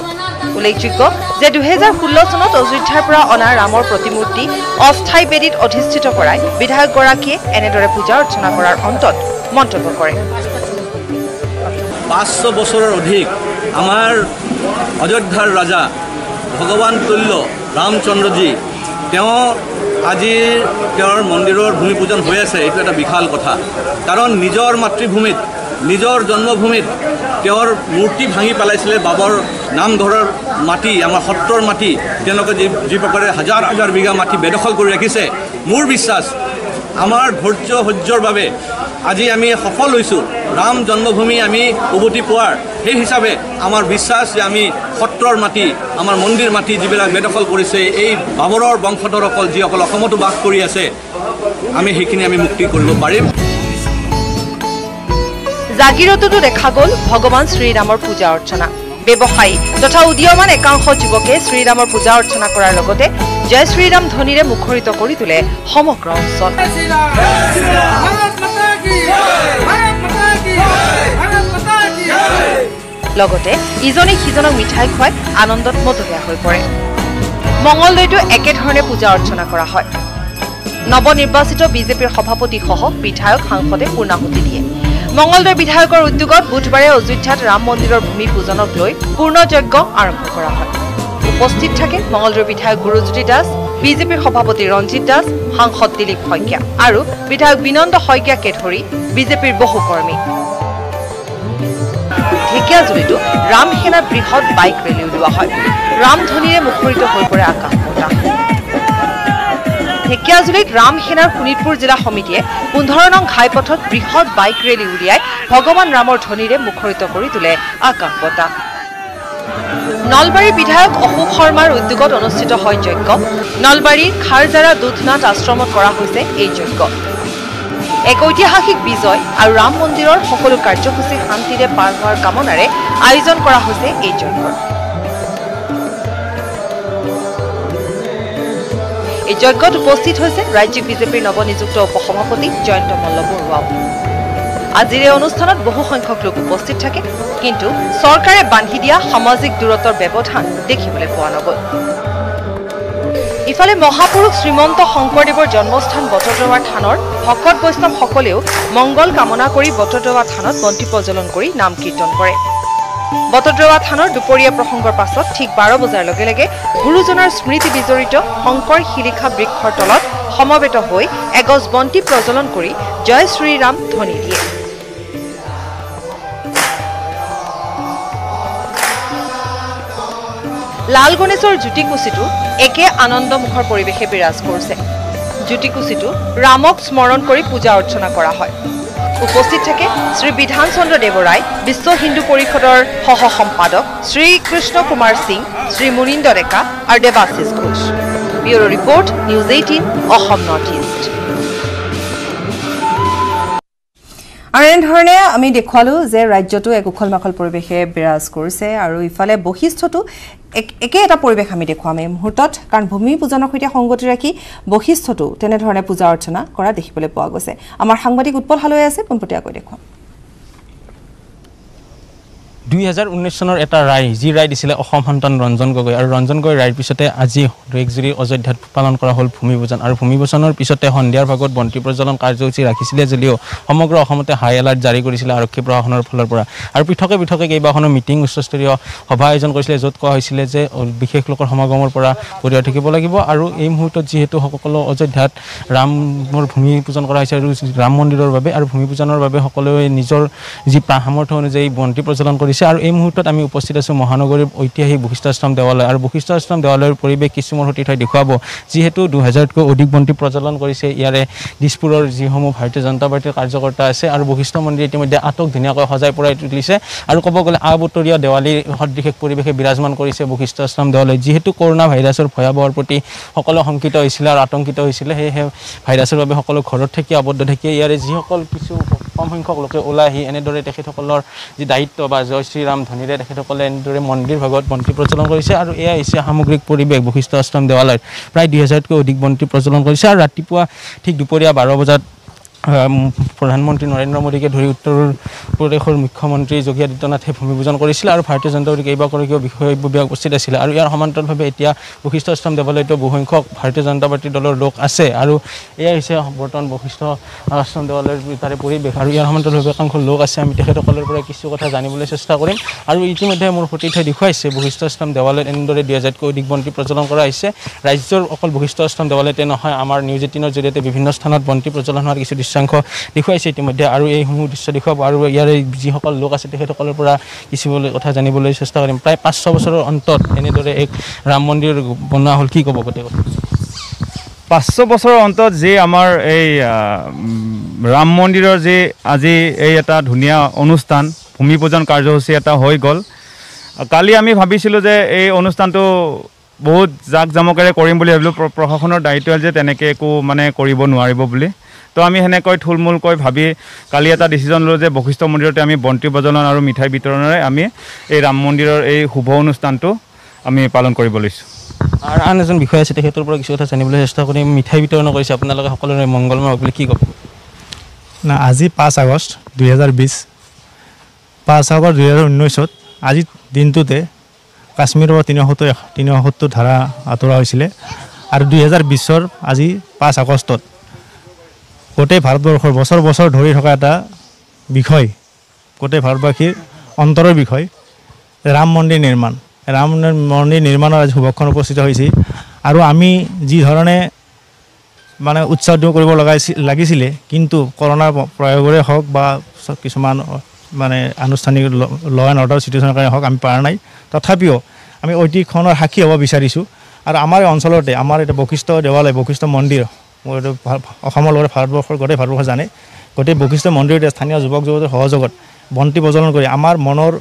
উল্লেখযোগ্য যে দুহেজাৰ ষোল্ল চনত অযোধ্যাৰ পৰা অনা ৰামৰ প্ৰতিমূৰ্তি অস্থায়ী বেদীত অধিষ্ঠিত কৰাই বিধায়কগৰাকীয়ে এনেদৰে পূজা অৰ্চনা কৰাৰ অন্তত মন্তব্য কৰে। পাঁচশ বছৰৰ অধিক আমাৰ অযোধ্যাৰ ৰাজা ভগৱান তুল্য ৰামচন্দ্ৰজী তেওঁ আজি তেওঁৰ মন্দিৰৰ ভূমি পূজন হৈ আছে এইটো এটা বিশাল কথা। কাৰণ নিজৰ মাতৃভূমিত নিজৰ জন্মভূমিত তেওঁৰ মূৰ্তি ভাঙি পেলাইছিলে বাবৰ নামঘৰৰ মাটি আমাৰ সত্ৰৰ মাটি তেওঁলোকে যি যি প্ৰকাৰে হাজাৰ হাজাৰ বিঘা মাটি বেদখল কৰি ৰাখিছে। মোৰ বিশ্বাস আমাৰ ধৈৰ্য সহ্যৰ বাবে আজি আমি সফল হৈছোঁ। ৰাম জন্মভূমি আমি উভতি পোৱাৰ। সেই হিচাপে আমাৰ বিশ্বাস যে আমি সত্ৰৰ মাটি আমাৰ মন্দিৰ মাটি যিবিলাক বেদখল কৰিছে এই বাবৰৰ বংশধৰসকল যিসকল অসমতো বাস কৰি আছে আমি সেইখিনি আমি মুক্তি কৰিব পাৰিম। জাগিৰততো দেখা গ'ল ভগৱান শ্ৰীৰামৰ পূজা অৰ্চনা। ব্যৱসায়ী তথা উদীয়মান একাংশ যুৱকে শ্ৰীৰামৰ পূজা অৰ্চনা কৰাৰ লগতে জয় শ্ৰীৰাম ধ্বনিৰে মুখৰিত কৰি তোলে সমগ্ৰ অঞ্চল। লগতে ইজনে সিজনক মিঠাই খুৱাই আনন্দত মতলীয়া হৈ পৰে। মঙলদৈতো একেধৰণে পূজা অৰ্চনা কৰা হয়। নৱনিৰ্বাচিত বিজেপিৰ সভাপতিসহ বিধায়ক সাংসদে পূৰ্ণাহুতি দিয়ে। মঙলদৈ বিধায়কৰ উদ্যোগত বুধবাৰে অযোধ্যাত ৰাম মন্দিৰৰ ভূমি পূজনক লৈ পূৰ্ণযজ্ঞ আৰম্ভ কৰা হয়। উপস্থিত থাকে মঙলদৈৰ বিধায়ক গুৰুজ্যোতি দাস বিজেপিৰ সভাপতি ৰঞ্জিত দাস সাংসদ দিলীপ শইকীয়া আৰু বিধায়ক বিনন্দ শইকীয়াকে ধৰি বিজেপিৰ বহু কৰ্মী। ঢেকীয়াজুলিতো ৰাম সেনাৰ বৃহৎ বাইক ৰেলী উলিওৱা হয়। ৰামধনীৰে মুখৰিত হৈ পৰে আকাশ বতাহ। ঢেকীয়াজুলিত ৰাম সেনাৰ শোণিতপুৰ জিলা সমিতিয়ে পোন্ধৰ নং ঘাইপথত বৃহৎ বাইক ৰেলী উলিয়াই ভগৱান ৰামৰ ধ্বনিৰে মুখৰিত কৰি তোলে আকাশ বতাহ। নলবাৰীৰ বিধায়ক অশোক শৰ্মাৰ উদ্যোগত অনুষ্ঠিত হয় যজ্ঞ। নলবাৰীৰ খাৰজাৰা দুধনাথ আশ্ৰমত কৰা হৈছে এই যজ্ঞ। এক ঐতিহাসিক বিজয় আৰু ৰাম মন্দিৰৰ সকলো কাৰ্যসূচী শান্তিৰে পাৰ হোৱাৰ কামনাৰে আয়োজন কৰা হৈছে এই যজ্ঞৰ এই যজ্ঞত উপস্থিত হৈছে ৰাজ্যিক বিজেপিৰ নৱনিযুক্ত উপসভাপতি জয়ন্ত মল্ল বৰুৱাও আজিৰ এই অনুষ্ঠানত বহু সংখ্যক লোক উপস্থিত থাকে কিন্তু চৰকাৰে বান্ধি দিয়া সামাজিক দূৰত্বৰ ব্যৱধান দেখিবলৈ পোৱা নগ'ল। ইফালে মহাপুৰুষ শ্ৰীমন্ত শংকৰদেৱৰ জন্মস্থান বটদ্ৰৱা থানৰ ভকত বৈষ্ণৱসকলেও মংগল কামনা কৰি বটদ্ৰৱা থানত বন্তি প্ৰজ্বলন কৰি নাম কীৰ্তন কৰে। বটদ্ৰৱা থানৰ দুপৰীয়া প্ৰসংগৰ পাছত ঠিক বাৰ বজাৰ লগে লগে গুৰুজনাৰ স্মৃতি বিজড়িত শংকৰ শিলিখা বৃক্ষৰ তলত সমবেত হৈ এগছ বন্তি প্ৰজ্বলন কৰি জয় শ্ৰীৰাম ধ্বনি দিয়ে। লাল গণেশৰ জ্যোতিকুচিটো একে আনন্দমুখৰ পৰিৱেশে বিৰাজ কৰিছে। জ্যোতিকুচিটো ৰামক স্মৰণ কৰি পূজা অৰ্চনা কৰা হয়। উপস্থিত থাকে শ্ৰী বিধান চন্দ্ৰ দেৱৰাই বিশ্ব হিন্দু পৰিষদৰ সহ সম্পাদক শ্ৰী কৃষ্ণ কুমাৰ সিং শ্ৰী মুনিন্দ ডেকা আৰু Debashish Ghosh. Bureau' report News eighteen Assam North East. আৰু এনেধৰণে আমি দেখুৱালো যে ৰাজ্যটো এক উখল মাখল পৰিৱেশে বিৰাজ কৰিছে আৰু ইফালে বশিষ্ঠতো এক- এটা পৰিৱেশ আমি দেখুৱাম এই মুহূৰ্তত কাৰণ ভূমি পূজনৰ সৈতে সংগতি ৰাখি বশিষ্ঠতো তেনেধৰণে পূজা অৰ্চনা কৰা দেখিবলৈ পোৱা গৈছে। আমাৰ সাংবাদিক উৎপল হালৈ আছে পোনপটীয়াকৈ দেখুৱাম। দুই হাজাৰ ঊনৈছ চনৰ এটা ৰায় যি ৰায় দিছিলে অসম সন্তান ৰঞ্জন গগৈ। আৰু ৰঞ্জন গগৈ ৰায়ৰ পিছতে আজি দেশজুৰি অযোধ্যাত পালন কৰা হ'ল ভূমি পূজন আৰু ভূমি পূজনৰ পিছতে সন্ধিয়াৰ ভাগত বন্তি প্ৰজ্বলন কাৰ্যসূচী ৰাখিছিলে যদিও সমগ্ৰ অসমতে হাই এলাৰ্ট জাৰি কৰিছিলে আৰক্ষী প্ৰশাসনৰ ফালৰ পৰা। আৰু পৃথকে পৃথকে কেইবাখনো মিটিং উচ্চস্তৰীয় সভা আয়োজন কৰিছিলে য'ত কোৱা হৈছিলে যে বিশেষ লোকৰ সমাগমৰ পৰা পৰিয়াল থাকিব লাগিব। আৰু এই মুহূৰ্তত যিহেতু সকলো অযোধ্যাত ৰামৰ ভূমি পূজন কৰা হৈছে আৰু ৰাম মন্দিৰৰ বাবে আৰু ভূমি পূজনৰ বাবে সকলোৱে নিজৰ যি সামৰ্থ্য অনুযায়ী বন্তি প্ৰজ্বলন কৰিছে আৰু এই মুহূৰ্তত আমি উপস্থিত আছোঁ মহানগৰীৰ ঐতিহাসিক বশিষ্ঠাশ্ৰম দেৱালয় আৰু বশিষ্ঠাশ্ৰম দেৱালয়ৰ পৰিৱেশ কিছু মোৰ সতীৰ্থই দেখুৱাব যিহেতু দুহেজাৰতকৈ অধিক বন্তি প্ৰজ্বলন কৰিছে। ইয়াৰে দিছপুৰৰ যিসমূহ ভাৰতীয় জনতা পাৰ্টীৰ কাৰ্যকৰ্তা আছে আৰু বশিষ্ঠ মন্দিৰ ইতিমধ্যে আটক ধুনীয়াকৈ সজাই পৰাই তুলিছে। আৰু ক'ব গ'লে আবতৰীয়া দেৱালীৰ সদৃশেষ পৰিৱেশে বিৰাজমান কৰিছে বশিষ্ঠ আশ্ৰম দেৱালয়। যিহেতু কৰোণা ভাইৰাছৰ ভয়াৱহৰ প্ৰতি সকলো শংকিত হৈছিলে আৰু আতংকিত হৈছিলে সেয়েহে ভাইৰাছৰ বাবে সকলো ঘৰত থাকি আবদ্ধ থাকি ইয়াৰে যিসকল কিছু কম সংখ্যক লোকে ওলাই আহি এনেদৰে তেখেতসকলৰ যি দায়িত্ব বা জয় শ্ৰীৰাম ধ্বনিৰে তেখেতসকলে এনেদৰে মন্দিৰ ভাগত বন্তি প্ৰজ্বলন কৰিছে আৰু এয়া হৈছে সামগ্ৰিক পৰিৱেশ বশিষ্ঠ আশ্ৰম দেৱালয়ত প্ৰায় দুই হাজাৰতকৈ অধিক বন্তি প্ৰজ্বলন কৰিছে আৰু ৰাতিপুৱা ঠিক দুপৰীয়া বাৰ বজাত প্ৰধানমন্ত্ৰী নৰেন্দ্ৰ মোদীকে ধৰি উত্তৰ প্ৰদেশৰ মুখ্যমন্ত্ৰী যোগী আদিত্যনাথে ভূমি পূজন কৰিছিল আৰু ভাৰতীয় জনতা পাৰ্টীৰ কেইবাগৰাকীও বিষয়ববীয়া উপস্থিত আছিলে। আৰু ইয়াৰ সমান্তৰালভাৱে এতিয়া বশিষ্ঠ আশ্ৰম দেৱালয়তো বহুসংখ্যক ভাৰতীয় জনতা পাৰ্টীৰ দলৰ লোক আছে আৰু এয়াই হৈছে বৰ্তমান বশিষ্ঠ আশ্ৰম দেৱালয়ৰ তাৰে পৰিৱেশ। আৰু ইয়াৰ সমান্তৰালভাৱে একাংশ লোক আছে আমি তেখেতসকলৰ পৰা কিছু কথা জানিবলৈ চেষ্টা কৰিম। আৰু ইতিমধ্যে মোৰ সতীৰ্থই দেখুৱাইছে বশিষ্ঠ আশ্ৰম দেৱালয়ত এনেদৰে দুই হাজাৰতকৈ অধিক বন্তি প্ৰজ্বলন কৰা হৈছে। ৰাজ্যৰ অকল বশিষ্ঠ আশ্ৰম দেৱালয়তে নহয় আমাৰ নিউজ এইটিনৰ জৰিয়তে বিভিন্ন স্থানত বন্তি প্ৰজ্বলন হোৱাৰ কিছু দৃশ্যাংশ দেখুৱাইছে। ইতিমধ্যে আৰু এইসমূহ দৃশ্য দেখুৱাব আৰু ইয়াৰে যিসকল লোক আছে তেখেতসকলৰ পৰা কিছু কথা জানিবলৈ চেষ্টা কৰিম। প্ৰায় পাঁচ বছৰৰ অন্তত এনেদৰে এক ৰাম মন্দিৰ বনোৱা হ'ল। কি ক'ব গোটেই কথা পাঁচশ বছৰৰ অন্তত যি আমাৰ এই ৰাম মন্দিৰৰ যি আজি এই এটা ধুনীয়া অনুষ্ঠান ভূমি পূজন কাৰ্যসূচী এটা হৈ গ'ল। কালি আমি ভাবিছিলোঁ যে এই অনুষ্ঠানটো বহুত জাক জামকেৰে কৰিম বুলি ভাবিলোঁ। প্ৰ- প্ৰশাসনৰ দায়িত্ব হ'ল যে তেনেকৈ একো মানে কৰিব নোৱাৰিব বুলি। তো আমি সেনেকৈ থুলমূলকৈ ভাবি কালি এটা ডিচিজন ল'লোঁ যে বশিষ্ঠ মন্দিৰতে আমি বন্তি প্ৰজ্বলন আৰু মিঠাই বিতৰণেৰে আমি এই ৰাম মন্দিৰৰ এই শুভ অনুষ্ঠানটো আমি পালন কৰিব লৈছোঁ। আৰু আন এজন বিষয় আছে তেখেতৰ পৰা কিছু কথা জানিবলৈ চেষ্টা কৰিম। মিঠাই বিতৰণ কৰিছে আপোনালোকে সকলোৰে মংগলময় হওক বুলি কি ক'ব? না আজি পাঁচ আগষ্ট দুহেজাৰ বিছ। পাঁচ আগষ্ট দুহেজাৰ ঊনৈছত আজি দিনটোতে কাশ্মীৰৰ পৰা তিনিশ সত্তৰ তিনিশ সত্তৰ ধাৰা আঁতৰা হৈছিলে। আৰু দুহেজাৰ বিছৰ আজি পাঁচ আগষ্টত গোটেই ভাৰতবৰ্ষৰ বছৰ বছৰ ধৰি থকা এটা বিষয় গোটেই ভাৰতবাসীৰ অন্তৰৰ বিষয় ৰাম মন্দিৰ নিৰ্মাণ। ৰাম মন্দিৰ নিৰ্মাণৰ আজি শুভক্ষণ উপস্থিত হৈছে। আৰু আমি যি ধৰণে মানে উৎসাহ কৰিব লগাইছিল লাগিছিলে কিন্তু কৰোণাৰ প্ৰয়োগৰে হওক বা কিছুমান মানে আনুষ্ঠানিক ল এণ্ড অৰ্ডাৰ চিটুৱেশ্যনৰ কাৰণে হওক আমি পৰা নাই। তথাপিও আমি ঐতিহ্যখনৰ সাক্ষী হ'ব বিচাৰিছোঁ। আৰু আমাৰ অঞ্চলতে আমাৰ এতিয়া বশিষ্ঠ দেৱালয় বশিষ্ঠ মন্দিৰ মোৰ অসমৰ লগতে ভাৰতবৰ্ষৰ গোটেই ভাৰতবৰ্ষ জানে গোটেই বশিষ্ঠ মন্দিৰতে স্থানীয় যুৱক যুৱতীৰ সহযোগত বন্তি প্ৰজ্বলন কৰি আমাৰ মনৰ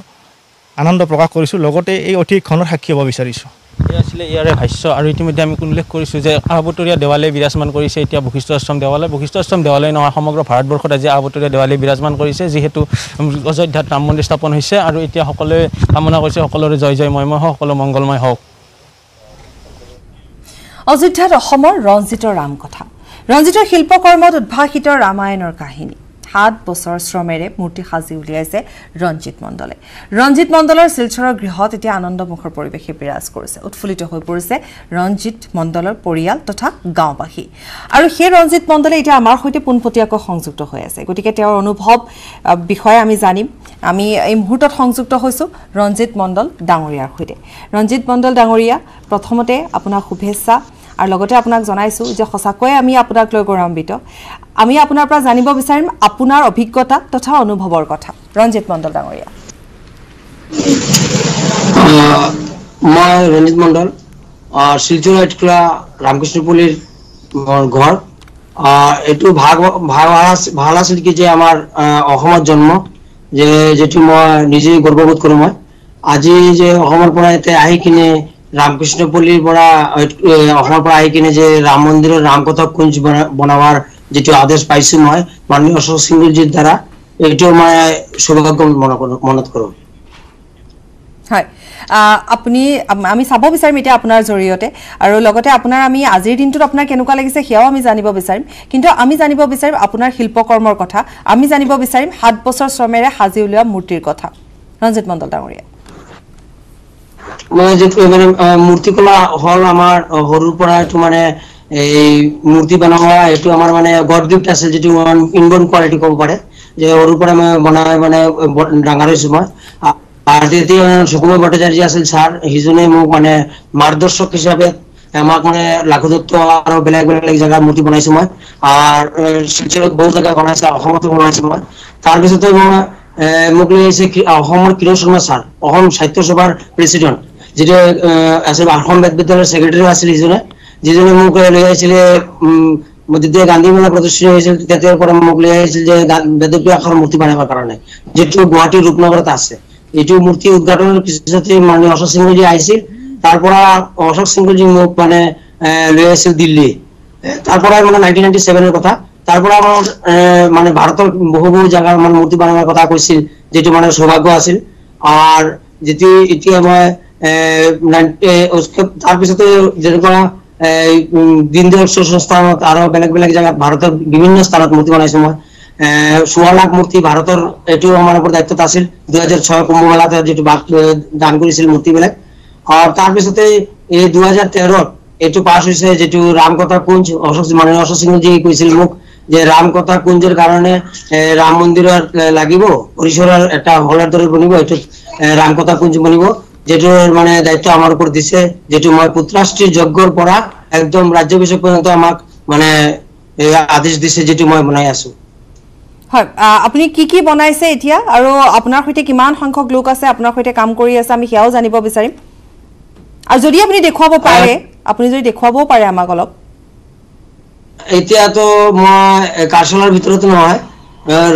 আনন্দ প্ৰকাশ কৰিছোঁ। লগতে এই ঐতিহ্যখনৰ সাক্ষী হ'ব বিচাৰিছোঁ। এয়া আছিলে ইয়াৰে ভাষ্য আৰু ইতিমধ্যে আমি উল্লেখ কৰিছোঁ যে আবতৰীয়া দেৱালে বিৰাজমান কৰিছে। এতিয়া বশিষ্ঠ আশ্ৰম দেৱালয় বশিষ্ঠ আশ্ৰম দেৱালয় নহয় সমগ্ৰ ভাৰতবৰ্ষত আজি আবতৰীয়া দেৱালে বিৰাজমান কৰিছে যিহেতু অযোধ্যাত ৰাম মন্দিৰ স্থাপন হৈছে। আৰু এতিয়া সকলোৱে কামনা কৰিছে সকলোৰে জয় জয় ময়ময় হওক সকলো মংগলময় হওক। অযোধ্যাত অসমৰ ৰঞ্জিতৰ ৰাম কথা ৰঞ্জিতৰ শিল্পকৰ্মত উদ্ভাসিত ৰামায়ণৰ কাহিনী। সাত বছৰ শ্ৰমেৰে মূৰ্তি সাজি উলিয়াইছে ৰঞ্জিত মণ্ডলে। ৰঞ্জিত মণ্ডলৰ শিলচৰৰ গৃহত এতিয়া আনন্দমুখৰ পৰিৱেশে বিৰাজ কৰিছে। উৎফুল্লিত হৈ পৰিছে ৰঞ্জিত মণ্ডলৰ পৰিয়াল তথা গাঁওবাসী। আৰু সেই ৰঞ্জিত মণ্ডলে এতিয়া আমাৰ সৈতে পোনপটীয়াকৈ সংযুক্ত হৈ আছে। গতিকে তেওঁৰ অনুভৱ বিষয়ে আমি জানিম। আমি এই মুহূৰ্তত সংযুক্ত হৈছোঁ ৰঞ্জিত মণ্ডল ডাঙৰীয়াৰ সৈতে। ৰঞ্জিত মণ্ডল ডাঙৰীয়া প্ৰথমতে আপোনাক শুভেচ্ছা। আৰু লগতে আপোনাক জনাইছোঁ যে সঁচাকৈয়ে আমি আপোনাক লৈ গৌৰৱান্বিত। আমি আপোনাৰ পৰা জানিব বিচাৰিম আপোনাৰ অভিজ্ঞতা তথা অনুভৱৰ কথা। ৰঞ্জিত মণ্ডল ডাঙৰীয়া। মই ৰঞ্জিত মণ্ডল শিলচৰ আইটখোলা ৰামকৃষ্ণপল্লীৰ মোৰ ঘৰ। এইটো ভাগ ভাল আছ- ভাল আছিল কি যে আমাৰ অসমত জন্ম যে যিটো মই নিজে গৰ্ববোধ কৰোঁ মই। আজি যে অসমৰ পৰা ইয়াতে আহি কিনে ৰামকৃষ্ণপল্লীৰ পৰা অসমৰ পৰা আহি কিনে যে ৰাম মন্দিৰৰ ৰামকথা কুঞ্জ যিটো আদেশ পাইছো মই মাননীয় অশোক দ্বাৰা এইটো মই সৌভাগ্য মনত কৰোঁ হয়। আপুনি আম- চাব বিচাৰিম এতিয়া আপোনাৰ জৰিয়তে। আৰু লগতে আপোনাৰ আমি আজিৰ দিনটোত আপোনাৰ কেনেকুৱা লাগিছে সেয়াও আমি জানিব বিচাৰিম। কিন্তু আমি জানিব বিচাৰিম আপোনাৰ শিল্পকৰ্মৰ কথা। আমি জানিব বিচাৰিম সাত বছৰ শ্ৰমেৰে সাজি উলিওৱা মূৰ্তিৰ কথা। ৰঞ্জিত মণ্ডল ডাঙৰীয়া। মানে আহ, মূৰ্তিকলা হ'ল আহ, সৰুৰ পৰা এইটো মানে এই মূৰ্তি বনোৱা এইটো আমাৰ মানে গড গিফ্ট আছিল যিটো ইনবৰ্ন কোৱালিটি ক'ব পাৰে। যে সৰুৰ পৰা মই বনাই মানে ডাঙৰ হৈছো মই। আৰু তেতিয়া সুকুমাৰ ভট্টাচাৰ্য আছিল ছাৰ সিজনে মোক মানে মাৰ্গদৰ্শক হিচাপে আমাক মানে লাখুদত্ত আৰু বেলেগ বেলেগ জেগাত মূৰ্তি বনাইছো মই। আৰু শিলচৰত বহুত জেগা বনাইছো অসমতো বনাইছো মই। তাৰপিছতে মই লৈ আহিছে অসমৰ কিৰণ শৰ্মা ছাৰ, অসম সাহিত্য সভাৰ প্ৰেচিডেণ্ট যিটো আছিল অসম বেদ বিদ্যালয়ৰ ছেক্ৰেটাৰী আছিল সিজনে। যিজনে মোক লৈ আহিছিলে যেতিয়া গান্ধী মেলা প্ৰতিষ্ঠিত হৈছিল, তেতিয়াৰ পৰা মোক লৈ আহিছিল যে বেদব্যাসৰ মূৰ্তি বনাবৰ কাৰণে, যিটো গুৱাহাটীৰ ৰূপনগৰত আছে। এইটো মূৰ্তি উদ্ঘাটনৰ পিছতে মাননীয় অশোক সিংহজী আহিছিল। তাৰ পৰা অশোক সিংহজী মোক মানে লৈ আহিছিল দিল্লী। তাৰ পৰা মানে নাইনটিন নাইনটি ছেভেনৰ কথা। তাৰ পৰা আমাৰ মানে ভাৰতৰ বহু বহু জাগাৰ মানে মূৰ্তি বনোৱাৰ কথা কৈছিল যিটো মানে সৌভাগ্য আছিল। আৰু যিটো এতিয়া মই তাৰপিছতে যেনেকুৱা দীনদয়াল সংস্থানত আৰু বেলেগ বেলেগ জাগাত ভাৰতৰ বিভিন্ন স্থানত মূৰ্তি বনাইছো মই সোৱা লাখ মূৰ্তি ভাৰতৰ এইটো আমাৰ ওপৰত দায়িত্বত আছিল। দুহেজাৰ ছয় কুম্ভ মেলাতে যিটো এ, দান কৰিছিল মূৰ্তিবিলাক আৰু তাৰপিছতে এই দুহেজাৰ তেৰত এইটো পাছ হৈছে যিটো ৰামকথা কুঞ্জ অশোক মাননীয় অশোক সিংহজী কৈছিল মোক যে ৰামকথা কুঞ্জৰ কাৰণে এ, ৰাম মন্দিৰৰ এ, লাগিব পৰিসৰৰ এটা হলৰ দৰে বনিব এইটোত এ, ৰামকথা কুঞ্জ বনিব যিটো মানে দায়িত্ব আমাৰ ওপৰত দিছে যিটো মই পুত্ৰাশ্ৰী যজ্ঞৰ পৰা একদম ৰাজ্যাভিষেক পৰ্যন্ত আমাক মানে আদেশ দিছে যিটো মই বনাই আছো। হয় আপুনি কি কি বনাইছে এতিয়া? আৰু আপোনাৰ সৈতে কিমান সংখ্যক লোক আছে আপোনাৰ সৈতে কাম কৰি আছে আমি সেয়াও জানিব বিচাৰিম। আৰু যদি আপুনি দেখুৱাব পাৰে আপুনি যদি দেখুৱাবও পাৰে আমাক অলপ। এতিয়াতো মই কাৰ্যালয়ৰ ভিতৰতো নহয়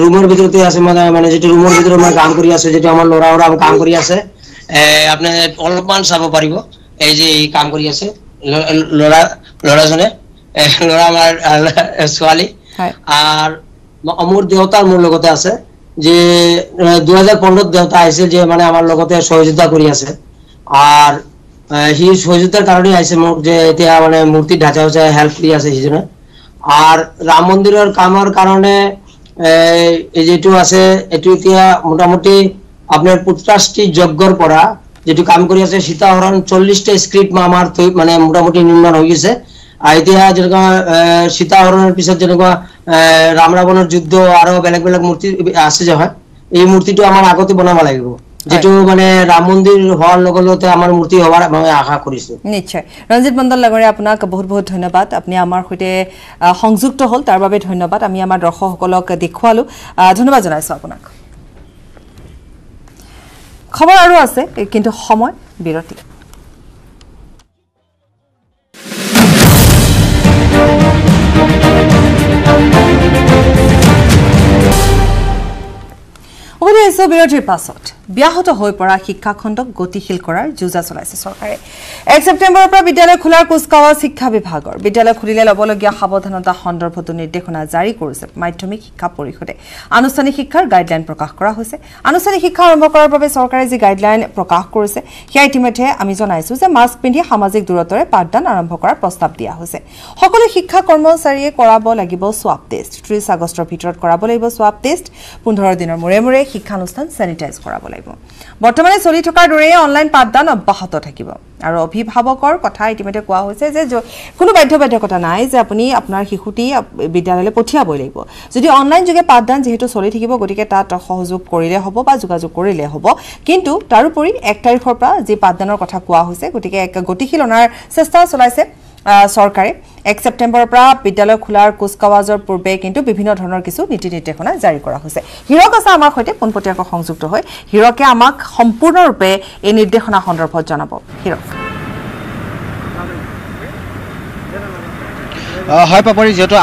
ৰুমৰ ভিতৰতে আছে মানে মানে যিটো ৰুমৰ ভিতৰত মই কাম কৰি আছো যিটো আমাৰ ল'ৰা ল'ৰা কাম কৰি আছে আপুনি অলপমান চাব পাৰিব এই যে কাম কৰি আছে ল'ৰা ল'ৰাজনে ল'ৰা আমাৰ ছোৱালী ম- মোৰ দেউতা মোৰ লগতে আছে যে দুহেজাৰ পোন্ধৰত দেউতা আহিছিল যে মানে আমাৰ লগতে সহযোগিতা কৰি আছে আহ, সি সহযোগিতাৰ কাৰণে আহিছে মোক যে এতিয়া মানে মূৰ্তি ঢাচা হেল্প কৰি আছে সিজনে। আৰ ৰাম মন্দিৰৰ কামৰ কাৰণে এ, এই যিটো আছে এইটো এতিয়া মোটামুটি আপনাৰ পুত্ৰাশ্ৰী যজ্ঞৰ পৰা যিটো কাম কৰি আছে সীতাহৰণ চল্লিশটা স্ক্ৰিপ্ট আমাৰ তৈ- মানে মোটামুটি নিৰ্মাণ হৈ গৈছে। আৰু এতিয়া যেনেকুৱা আহ, সীতাহৰণৰ পিছত যেনেকুৱা আহ, ৰাম ৰাৱণৰ যুদ্ধ আৰু বেলেগ বেলেগ মূৰ্তি আছে যে হয় এই মূৰ্তিটো আমাৰ আগতে বনাব লাগিব। যিটো মানে ৰাম মন্দিৰ হোৱাৰ লগে লগতে আমাৰ মূৰ্তি হোৱাৰ মই আশা কৰিছো। নিশ্চয়। ৰঞ্জিত মণ্ডল ডাঙৰীয়া আপোনাক বহুত বহুত ধন্যবাদ। আপুনি আমাৰ সৈতে সংযুক্ত হ'ল তাৰ বাবে ধন্যবাদ। আমি আমাৰ দৰ্শকসকলক দেখুৱালোঁ। ধন্যবাদ জনাইছোঁ আপোনাক। খবৰ আৰু আছে কিন্তু সময় বিৰতি। আহিছো বিৰতিৰ পাছত ব্যাহত হৈ পৰা শিক্ষাখণ্ডক গতিশীল কৰাৰ যোজা চলাইছে চৰকাৰে। এক ছেপ্টেম্বৰৰ পৰা বিদ্যালয় খোলাৰ কুচকাৱাজ শিক্ষা বিভাগৰ। বিদ্যালয় খুলিলে ল'বলগীয়া সাৱধানতা সন্দৰ্ভতো নিৰ্দেশনা জাৰি কৰিছে মাধ্যমিক শিক্ষা পৰিষদে। আনুষ্ঠানিক শিক্ষাৰ গাইডলাইন প্ৰকাশ কৰা হৈছে। আনুষ্ঠানিক শিক্ষা আৰম্ভ কৰাৰ বাবে চৰকাৰে যি গাইডলাইন প্ৰকাশ কৰিছে সেয়া ইতিমধ্যে আমি জনাইছো যে মাস্ক পিন্ধি সামাজিক দূৰত্বৰে পাঠদান আৰম্ভ কৰাৰ প্ৰস্তাৱ দিয়া হৈছে। সকলো শিক্ষা কৰ্মচাৰীয়ে কৰাব লাগিব সোৱাব টেষ্ট ত্ৰিছ আগষ্টৰ ভিতৰত কৰাব লাগিব সোৱাব টেষ্ট পোন্ধৰ দিনৰ মূৰে মূৰে শিক্ষানুষ্ঠান চেনিটাইজ কৰাব লাগিব। বৰ্তমানে চলি থকাৰ দৰেই অনলাইন পাঠদান অব্যাহত থাকিব। আৰু অভিভাৱকৰ কথা ইতিমধ্যে কোৱা হৈছে যে কোনো বাধ্যবাধকতা নাই যে আপুনি আপোনাৰ শিশুটি বিদ্যালয়লৈ পঠিয়াবই লাগিব। যদি অনলাইন যোগে পাঠদান যিহেতু চলি থাকিব গতিকে তাত সহযোগ কৰিলে হ'ব বা যোগাযোগ কৰিলে হ'ব। কিন্তু তাৰোপৰি এক তাৰিখৰ পৰা যি পাঠদানৰ কথা কোৱা হৈছে গতিকে এক গতিশীল অনাৰ চেষ্টা চলাইছে চৰকাৰে এক ছেপ্টেম্বৰৰ পৰা বিদ্যালয় খোলাৰ কুচকাৱাজৰ পূৰ্বে কিন্তু বিভিন্ন ধৰণৰ কিছু নীতি নিৰ্দেশনা জাৰি কৰা হৈছে। হীৰক আছে আমাৰ সৈতে পোনপটীয়াকৈ সংযুক্ত হৈ। হীৰকে আমাক সম্পূৰ্ণৰূপে এই নিৰ্দেশনা সন্দৰ্ভত জনাব। হীৰক। হয় পাপৰি যিহেতু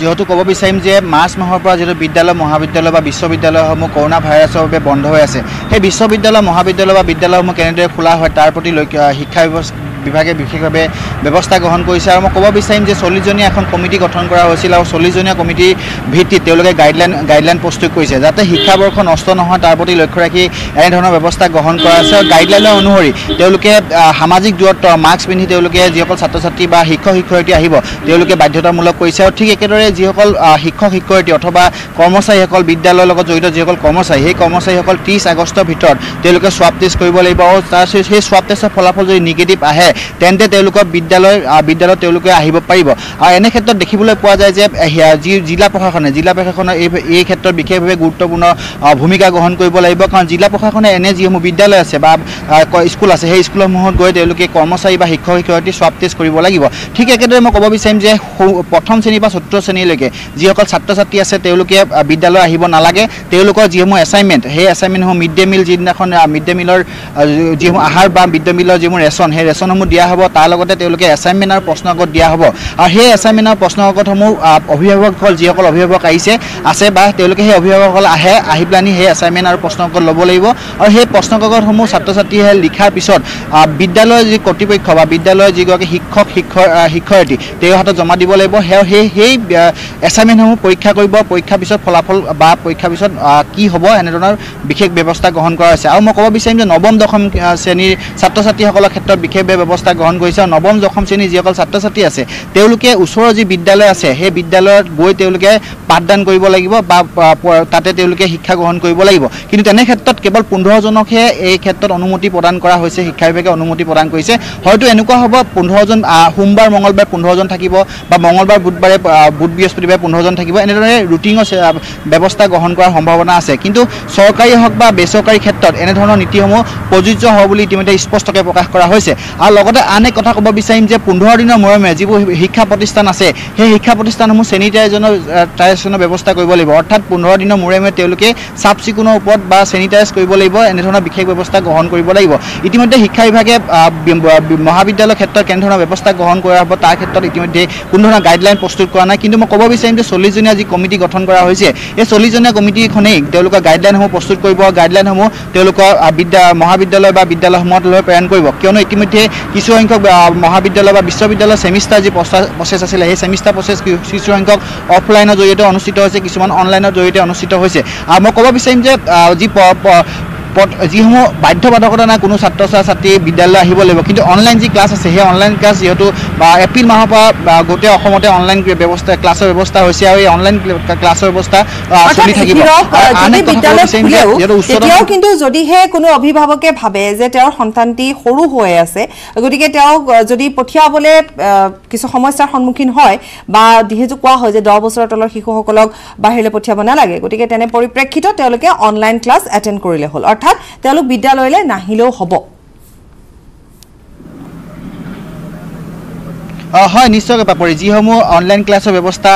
যিহেতু ক'ব বিচাৰিম যে মাৰ্চ মাহৰ পৰা যিহেতু বিদ্যালয় মহাবিদ্যালয় বা বিশ্ববিদ্যালয়সমূহ কৰোণা ভাইৰাছৰ বাবে বন্ধ হৈ আছে সেই বিশ্ববিদ্যালয় মহাবিদ্যালয় বা বিদ্যালয়সমূহ কেনেদৰে খোলা হয় তাৰ প্ৰতি লক্ষ্য শিক্ষা ব্যৱস্থা বিভাগে বিশেষভাৱে ব্যৱস্থা গ্ৰহণ কৰিছে আৰু মই ক'ব বিচাৰিম যে চল্লিছজনীয়া এখন কমিটি গঠন কৰা হৈছিল আৰু চল্লিছজনীয়া কমিটিৰ ভিত্তিত তেওঁলোকে গাইডলাইন গাইডলাইন প্ৰস্তুত কৰিছে যাতে শিক্ষাবৰ্ষ নষ্ট নহয় তাৰ প্ৰতি লক্ষ্য ৰাখি এনেধৰণৰ ব্যৱস্থা গ্ৰহণ কৰা হৈছে আৰু গাইডলাইনৰ অনুসৰি তেওঁলোকে সামাজিক দূৰত্ব মাস্ক পিন্ধি তেওঁলোকে যিসকল ছাত্ৰ ছাত্ৰী বা শিক্ষক শিক্ষয়িত্ৰী আহিব তেওঁলোকে বাধ্যতামূলক কৰিছে। আৰু ঠিক একেদৰে যিসকল শিক্ষক শিক্ষয়িত্ৰী অথবা কৰ্মচাৰীসকল বিদ্যালয়ৰ লগত জড়িত যিসকল কৰ্মচাৰী সেই কৰ্মচাৰীসকল ত্ৰিছ আগষ্টৰ ভিতৰত তেওঁলোকে সোৱাব টেষ্ট কৰিব লাগিব। আৰু তাৰ সেই সোৱাব টেষ্টৰ ফলাফল যদি নিগেটিভ আহে তেন্তে তেওঁলোকৰ বিদ্যালয় বিদ্যালয়ত তেওঁলোকে আহিব পাৰিব। আৰু এনে ক্ষেত্ৰত দেখিবলৈ পোৱা যায় যে যি জিলা প্ৰশাসনে জিলা প্ৰশাসনে এই এই ক্ষেত্ৰত বিশেষভাৱে গুৰুত্বপূৰ্ণ ভূমিকা গ্ৰহণ কৰিব লাগিব। কাৰণ জিলা প্ৰশাসনে এনে যিসমূহ বিদ্যালয় আছে বা স্কুল আছে সেই স্কুলসমূহত গৈ তেওঁলোকে কৰ্মচাৰী বা শিক্ষক শিক্ষয়িত্ৰী সোৱাব টেষ্ট কৰিব লাগিব। ঠিক একেদৰে মই ক'ব বিচাৰিম যে প্ৰথম শ্ৰেণী বা চতুৰ্থ শ্ৰেণীলৈকে যিসকল ছাত্ৰ ছাত্ৰী আছে তেওঁলোকে বিদ্যালয় আহিব নালাগে। তেওঁলোকৰ যিসমূহ এছাইনমেণ্ট সেই এছাইনমেণ্টসমূহ মিড ডে মিল যিদিনাখন মিড ডে মিলৰ যিসমূহ আহাৰ বা মিড ডে মিলৰ যিসমূহ ৰেচন সেই ৰেচনসমূহ দিয়া হ'ব তাৰ লগতে তেওঁলোকে এছাইনমেণ্ট আৰু প্ৰশ্ন কাকত দিয়া হ'ব। আৰু সেই এছাইনমেণ্ট আৰু প্ৰশ্ন কাকতসমূহ অভিভাৱকসকল যিসকল অভিভাৱক আহিছে আছে বা তেওঁলোকে সেই অভিভাৱকসকল আহে আহি পেলানি সেই এছাইনমেণ্ট আৰু প্ৰশ্ন কাকত ল'ব লাগিব। আৰু সেই প্ৰশ্ন কাকতসমূহ ছাত্ৰ ছাত্ৰীয়ে লিখাৰ পিছত বিদ্যালয়ৰ যি কৰ্তৃপক্ষ বা বিদ্যালয়ৰ যিগৰাকী শিক্ষক আহ, শিক্ষয়িত্ৰী তেওঁৰ হাতত জমা দিব লাগিব। সেই সেই এছাইনমেণ্টসমূহ পৰীক্ষা কৰিব পৰীক্ষাৰ পিছত ফলাফল বা পৰীক্ষাৰ পিছত কি হ'ব এনেধৰণৰ বিশেষ ব্যৱস্থা গ্ৰহণ কৰা হৈছে। আৰু মই ক'ব বিচাৰিম যে নৱম দশম শ্ৰেণীৰ ছাত্ৰ ছাত্ৰীসকলৰ ক্ষেত্ৰত বিশেষভাৱে ব্যৱস্থা গ্ৰহণ কৰিছে। আৰু নৱম দশম শ্ৰেণীৰ যিসকল ছাত্ৰ ছাত্ৰী আছে তেওঁলোকে ওচৰৰ যি বিদ্যালয় আছে সেই বিদ্যালয়ত গৈ তেওঁলোকে পাঠদান কৰিব লাগিব বা তাতে তেওঁলোকে শিক্ষা গ্ৰহণ কৰিব লাগিব। কিন্তু তেনে ক্ষেত্ৰত কেৱল পোন্ধৰজনকহে এই ক্ষেত্ৰত অনুমতি প্ৰদান কৰা হৈছে শিক্ষা বিভাগে অনুমতি প্ৰদান কৰিছে। হয়তো এনেকুৱা হ'ব পোন্ধৰজন সোমবাৰ মঙলবাৰ পোন্ধৰজন থাকিব বা মঙলবাৰ বুধবাৰে বুধ বৃহস্পতিবাৰে পোন্ধৰজন থাকিব। এনেদৰে আহ, ব্যৱস্থা গ্ৰহণ কৰাৰ সম্ভাৱনা আছে। কিন্তু চৰকাৰী হওক বা বেচৰকাৰী ক্ষেত্ৰত এনেধৰণৰ নীতিসমূহ প্ৰযোজ্য হ'ব বুলি ইতিমধ্যে স্পষ্টকৈ প্ৰকাশ কৰা হৈছে। আৰু লগতে আন এক কথা ক'ব বিচাৰিম যে পোন্ধৰ দিনৰ মূৰে মূৰে যিবোৰ শিক্ষা প্ৰতিষ্ঠান আছে সেই শিক্ষা প্ৰতিষ্ঠানসমূহ চেনিটাইজেনৰ টাইজেশ্যনৰ ব্যৱস্থা কৰিব লাগিব। অৰ্থাৎ পোন্ধৰ দিনৰ মূৰে মূৰে তেওঁলোকে চাফ চিকুণৰ ওপৰত বা চেনিটাইজ কৰিব লাগিব এনেধৰণৰ বিশেষ ব্যৱস্থা গ্ৰহণ কৰিব লাগিব। ইতিমধ্যে শিক্ষা বিভাগে মহাবিদ্যালয়ৰ ক্ষেত্ৰত কেনেধৰণৰ ব্যৱস্থা গ্ৰহণ কৰা হ'ব তাৰ ক্ষেত্ৰত ইতিমধ্যে কোনো ধৰণৰ গাইডলাইন প্ৰস্তুত কৰা নাই। কিন্তু মই ক'ব বিচাৰিম যে চল্লিছজনীয়া যি কমিটি গঠন কৰা হৈছে এই চল্লিছজনীয়া কমিটিখনেই তেওঁলোকৰ গাইডলাইনসমূহ প্ৰস্তুত কৰিব গাইডলাইনসমূহ তেওঁলোকৰ বিদ্যা মহাবিদ্যালয় বা বিদ্যালয়সমূহলৈ প্ৰেৰণ কৰিব। কিয়নো ইতিমধ্যে কিছু সংখ্যক আহ, মহাবিদ্যালয় বা বিশ্ববিদ্যালয়ৰ ছেমিষ্টাৰ যি প্ৰচা- প্ৰচেছ আছিলে সেই ছেমিষ্টাৰ প্ৰচেছ কি- কিছু সংখ্যক অফলাইনৰ জৰিয়তে অনুষ্ঠিত হৈছে কিছুমান অনলাইনৰ জৰিয়তে অনুষ্ঠিত হৈছে। আৰু মই ক'ব বিচাৰিম যে যি যিসমূহ বাধ্যবাধকতা নাই কোনো ছাত্ৰ ছাত্ৰী বিদ্যালয় আহিব লাগিব। কিন্তু অনলাইন যি ক্লাছ আছে সেই অনলাইন ক্লাছ যিহেতু বা এপ্ৰিল মাহৰ পৰা বা গোটেই অসমতে অনলাইন ব্যৱস্থা ক্লাছৰ ব্যৱস্থা হৈছে আৰু এই অনলাইন ক্লাছৰ ব্যৱস্থা চলি থাকিব। তেতিয়াও কিন্তু যদিহে কোনো অভিভাৱকে ভাবে যে তেওঁৰ সন্তানটি সৰু হৈ আছে গতিকে তেওঁক যদি পঠিয়াবলৈ কিছু সমস্যাৰ সন্মুখীন হয় বা যিহেতু কোৱা হয় যে দহ বছৰৰ তলৰ শিশুসকলক বাহিৰলৈ পঠিয়াব নালাগে গতিকে তেনে পৰিপ্ৰেক্ষিতত তেওঁলোকে অনলাইন ক্লাছ এটেণ্ড কৰিলে হ'ল। অৰ্থাৎ তেওঁলোক বিদ্যালয়লৈ নাহিলেও হ'ব। হয় নিশ্চয়কৈ পাপৰি। যিসমূহ অনলাইন ক্লাছৰ ব্যৱস্থা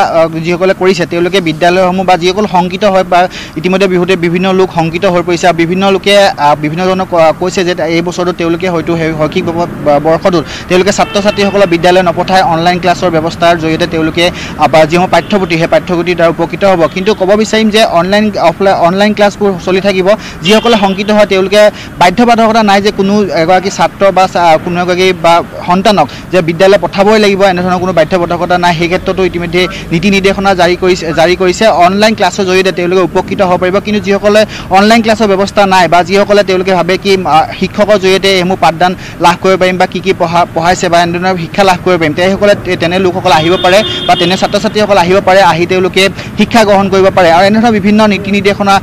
যিসকলে কৰিছে তেওঁলোকে বিদ্যালয়সমূহ বা যিসকল শংকিত হয় বা ইতিমধ্যে বিহুতে বিভিন্ন লোক শংকিত হৈ পৰিছে আৰু বিভিন্ন লোকে বিভিন্নজনক আ, কৈছে যে এই বছৰটোত তেওঁলোকে হয়তো সেই শৈক্ষিক বৰ্ষটোত তেওঁলোকে ছাত্ৰ ছাত্ৰীসকলক বিদ্যালয় নপঠাই অনলাইন ক্লাছৰ ব্যৱস্থাৰ জৰিয়তে তেওঁলোকে বা যিসমূহ পাঠ্যপুথি সেই পাঠ্যপুথিৰ দ্বাৰা উপকৃত হ'ব। কিন্তু ক'ব বিচাৰিম যে অনলাইন অফলাইন অনলাইন ক্লাছবোৰ চলি থাকিব। যিসকলে শংকিত হয় তেওঁলোকে বাধ্যবাধকতা নাই যে কোনো এগৰাকী ছাত্ৰ বা কোনো এগৰাকী বা সন্তানক যে বিদ্যালয় পঠাবই লাগিব এনেধৰণৰ কোনো বাধ্যবাধকতা নাই। সেই ক্ষেত্ৰতো ইতিমধ্যে নীতি নিৰ্দেশনা জাৰি কৰিছে জাৰি কৰিছে। অনলাইন ক্লাছৰ জৰিয়তে তেওঁলোকে উপকৃত হ'ব পাৰিব। কিন্তু যিসকলে অনলাইন ক্লাছৰ ব্যৱস্থা নাই বা যিসকলে তেওঁলোকে ভাবে কি শিক্ষকৰ জৰিয়তে এইসমূহ পাঠদান লাভ কৰিব পাৰিম বা কি কি পঢ়া পঢ়াইছে বা এনেধৰণৰ শিক্ষা লাভ কৰিব পাৰিম তেসকলে তে- তেনে লোকসকল আহিব পাৰে বা তেনে ছাত্ৰ ছাত্ৰীসকল আহিব পাৰে আহি তেওঁলোকে শিক্ষা গ্ৰহণ কৰিব পাৰে। আৰু এনেধৰণৰ বিভিন্ন নীতি নিৰ্দেশনা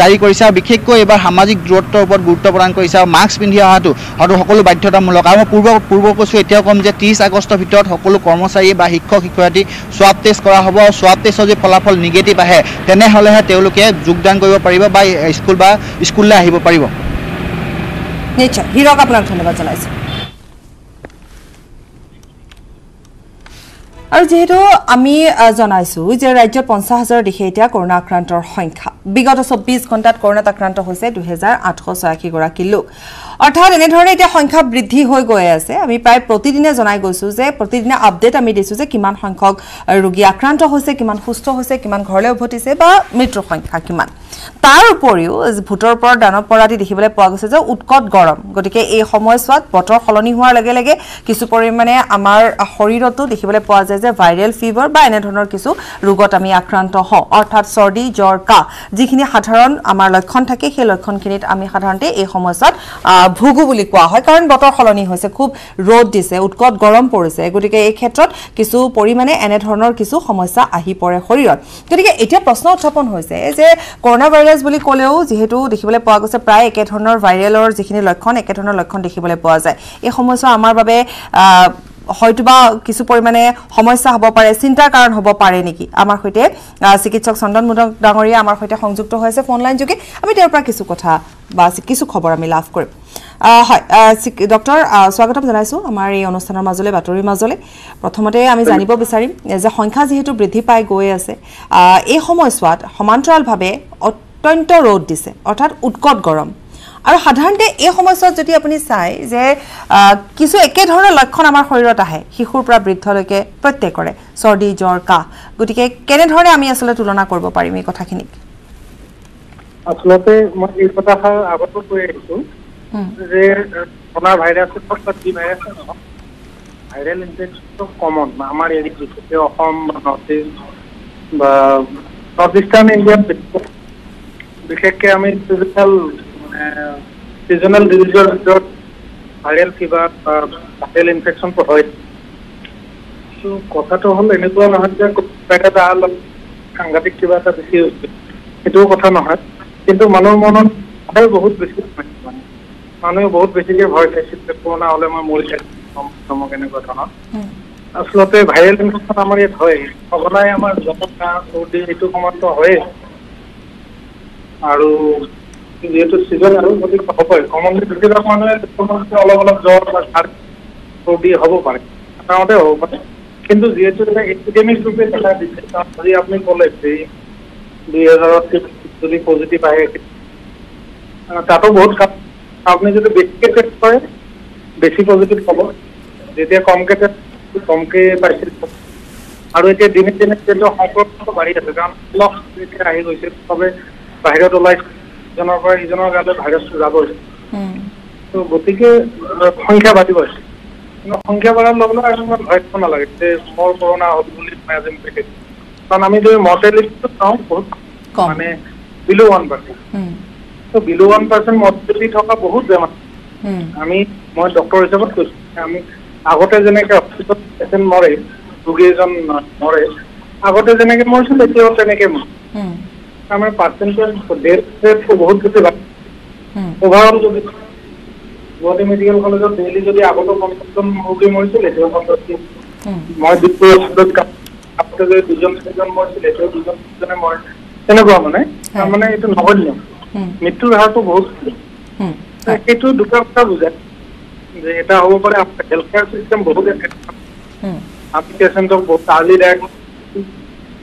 জাৰি কৰিছে আৰু বিশেষকৈ এইবাৰ সামাজিক দূৰত্বৰ ওপৰত গুৰুত্ব প্ৰদান কৰিছে আৰু মাস্ক পিন্ধি অহাটো হয়তো সকলো বাধ্যতামূলক। আৰু মই পূৰ্ব পূৰ্ব কৈছোঁ এতিয়াও ক'ম যে ত্ৰিছ আগষ্টৰ ভিতৰত সকলো কৰ্মচাৰী বা শিক্ষক শিক্ষয়িত্ৰী স্বাব টেষ্ট কৰা হ'ব আৰু স্বাব টেষ্টৰ যদি ফলাফল নিগেটিভ আহে তেনেহ'লেহে তেওঁলোকে যোগদান কৰিব পাৰিব বা স্কুল বা স্কুললৈ আহিব পাৰিব। নিশ্চয়। হীৰক আপোনাক ধন্যবাদ জনাইছোঁ। আৰু যিহেতু আমি জনাইছো যে ৰাজ্যত পঞ্চাছ হাজাৰৰ দিশে এতিয়া কৰোণা আক্ৰান্তৰ সংখ্যা। বিগত চৌব্বিছ ঘণ্টাত কৰোণাত আক্ৰান্ত হৈছে দুহেজাৰ আঠশ ছয়াশীগৰাকী লোক। অৰ্থাৎ এনেধৰণে এতিয়া সংখ্যা বৃদ্ধি হৈ গৈ আছে। আমি প্ৰায় প্ৰতিদিনে জনাই গৈছোঁ যে প্ৰতিদিনে আপডেট আমি দিছোঁ যে কিমান সংখ্যক ৰোগী আক্ৰান্ত হৈছে কিমান সুস্থ হৈছে কিমান ঘৰলৈ উভতিছে বা মৃত্যুৰ সংখ্যা কিমান। তাৰ উপৰিও ভোটৰ ওপৰত দানৱ পৰাদি দেখিবলৈ পোৱা গৈছে যে উৎকট গৰম গতিকে এই সময়ছোৱাত বতৰ সলনি হোৱাৰ লগে লগে কিছু পৰিমাণে আমাৰ শৰীৰতো দেখিবলৈ পোৱা যায় যে ভাইৰেল ফিভাৰ বা এনেধৰণৰ কিছু ৰোগত আমি আক্ৰান্ত হওঁ। অৰ্থাৎ চৰ্দি জ্বৰ কাহ যিখিনি সাধাৰণ আমাৰ লক্ষণ থাকে সেই লক্ষণখিনিত আমি সাধাৰণতে এই সময়ছোৱাত ভুগো বুলি কোৱা হয়। কাৰণ বতৰ সলনি হৈছে খুব ৰ'দ দিছে উৎকট গৰম পৰিছে। গতিকে এই ক্ষেত্ৰত কিছু পৰিমাণে এনেধৰণৰ কিছু সমস্যা আহি পৰে শৰীৰত। গতিকে এতিয়া প্ৰশ্ন উত্থাপন হৈছে যে কৰোণা ভাইৰাছ বুলি ক'লেও যিহেতু দেখিবলৈ পোৱা গৈছে প্ৰায় একেধৰণৰ ভাইৰেলৰ যিখিনি লক্ষণ একেধৰণৰ লক্ষণ দেখিবলৈ পোৱা যায়। এই সময়ছোৱা আমাৰ বাবে হয়তোবা কিছু পৰিমাণে সমস্যা হ'ব পাৰে চিন্তাৰ কাৰণ হ'ব পাৰে নেকি? আমাৰ সৈতে চিকিৎসক চন্দন মুদক ডাঙৰীয়া আমাৰ সৈতে সংযুক্ত হৈ আছে। ফোন লাইন যোগে আমি তেওঁৰ পৰা কিছু কথা বা কিছু খবৰ আমি লাভ কৰিম। হয় ডক্টৰ স্বাগতম জনাইছোঁ আমাৰ এই অনুষ্ঠানৰ মাজলৈ বাতৰিৰ মাজলৈ। প্ৰথমতে আমি জানিব বিচাৰিম যে সংখ্যা যিহেতু বৃদ্ধি পাই গৈ আছে এই সময়ছোৱাত সমান্তৰালভাৱে অত্যন্ত ৰ'দ দিছে অৰ্থাৎ উৎকট গৰম। আৰু সাধাৰণতে এই সময়ছোৱাত যদি আপুনি চায় যে কিছু একেধৰণৰ লক্ষণ আমাৰ শৰীৰত আহে শিশুৰ পৰা বৃদ্ধলৈকে প্ৰত্যেকৰে চৰ্দি জ্বৰ কাহ গতিকে কেনেধৰণে আমি আচলতে তুলনা কৰিব পাৰিম এই কথাখিনিক? আচলতে মই এই কথাষাৰ আগতো কৈ আহিছো। যে ভাইৰাছৰ হওক বা যি ভাইৰাছে নহওক ভাইৰেল ইনফেকশ্যনটো কমন আমাৰ এৰিয়াত বিশেষকৈ অসম বা নৰ্থ ইষ্ট বা নৰ্থ ইষ্টাৰ্ণ ইণ্ডিয়াত বিশেষ- বিশেষকৈ আমি চিজনেল মানে চিজনেল ডিজিজৰ ভিতৰত ভাইৰেল ফিভাৰ বা ভাইৰেল ইনফেকশ্যনটো হয়। কথাটো হ'ল এনেকুৱা নহয় যে কিবা এটা অলপ সাংঘাতিক কিবা এটা বেছি হৈছে। সেইটোও কথা নহয়। কিন্তু মানুহৰ মনত বহুত বেছি মানে মানুহে বহুত বেছিকে ভয় খাইছিল যে কৰোণা হ'লে মই মৰি ধমক এনেকুৱা ধৰণৰ। আচলতে ভাইৰেল ইনফেকশ্যন আমাৰ ইয়াত হয় সঘনাই আমাৰ জ্বৰ কাহ চৰ্দি এইটো সময়ততো হয়েই। আৰু যিহেতু চিজন আৰু গতিকে হ'বই। কমনলি বেছিভাগ মানুহে অলপ অলপ জ্বৰ বা ঝাৰ চৰ্দি হ'ব পাৰে। সাধাৰণতে হ'ব পাৰে। কিন্তু যিহেতু এটা এপিডেমিক ৰূপে দেখা দিছে যদি আপুনি ক'লে যে দুই হাজাৰত যদি পজিটিভ আহ, তাতো বহুত কাম আপুনি যদি বেছিকে টেষ্ট কৰে বেছি পজিটিভ হ'ব। যেতিয়া কমকে টেষ্ট কমকে পাইছিল আৰু এতিয়া দিনে দিনে কিন্তু সংক্ৰমণটো বাঢ়ি আছে কাৰণ অলপ এতিয়া আহি গৈছে চবে বাহিৰত ওলাইছে ইজনৰ পৰা ইজনৰ গালৈ ভাইৰাছটো যাবই ত' গতিকে সংখ্যা বাঢ়িব হৈছে। কিন্তু সংখ্যা বাঢ়াৰ লগে লগে আৰু ইমান ভয় খাব নালাগে যে মোৰ কৰোণা হ'ল বুলি মই আজি পেকেট কাৰণ আমি যদি মৰ্টেলিটিটো চাওঁ বহুত মানে বিলো ওৱান পাৰ্চেণ্ট ত' বিলো ওৱান পাৰ্চেণ্ট মৰ্টেলিটি থকা বহুত বেমাৰ। আমি মই ডক্টৰ হিচাপত কৈছো আমি আগতে যেনেকে হস্পিটেলত পেচেণ্ট মৰে ৰোগী এজন মৰে আগতে যেনেকে মৰিছিল এতিয়াও তেনেকে মৰে। আমাৰ পাৰ্চেণ্টেজ ডেথ বহুত বেছি বাঢ়ি অভাৰঅল যদি গুৱাহাটী মেডিকেল কলেজত ডেইলি যদি আগতে পঞ্চাছজন ৰোগী মৰিছিল এতিয়াও পঞ্চাছজন মই ডিব্ৰুগড় হস্পিটেলত কাম আগতে যদি দুজন তিনিজন মৰিছিল এতিয়াও দুজন তিনিজনে মৰে। তেনেকুৱা মানে তাৰমানে এইটো নগণ্য মৃত্যুৰ হাৰটো বহুত সেইটো দুটা কথা বুজায় যে এটা হ'ব পাৰে হেল্থ কেয়াৰ চিষ্টেম বহুত আমি পেচেণ্টক বহুত আৰ্লি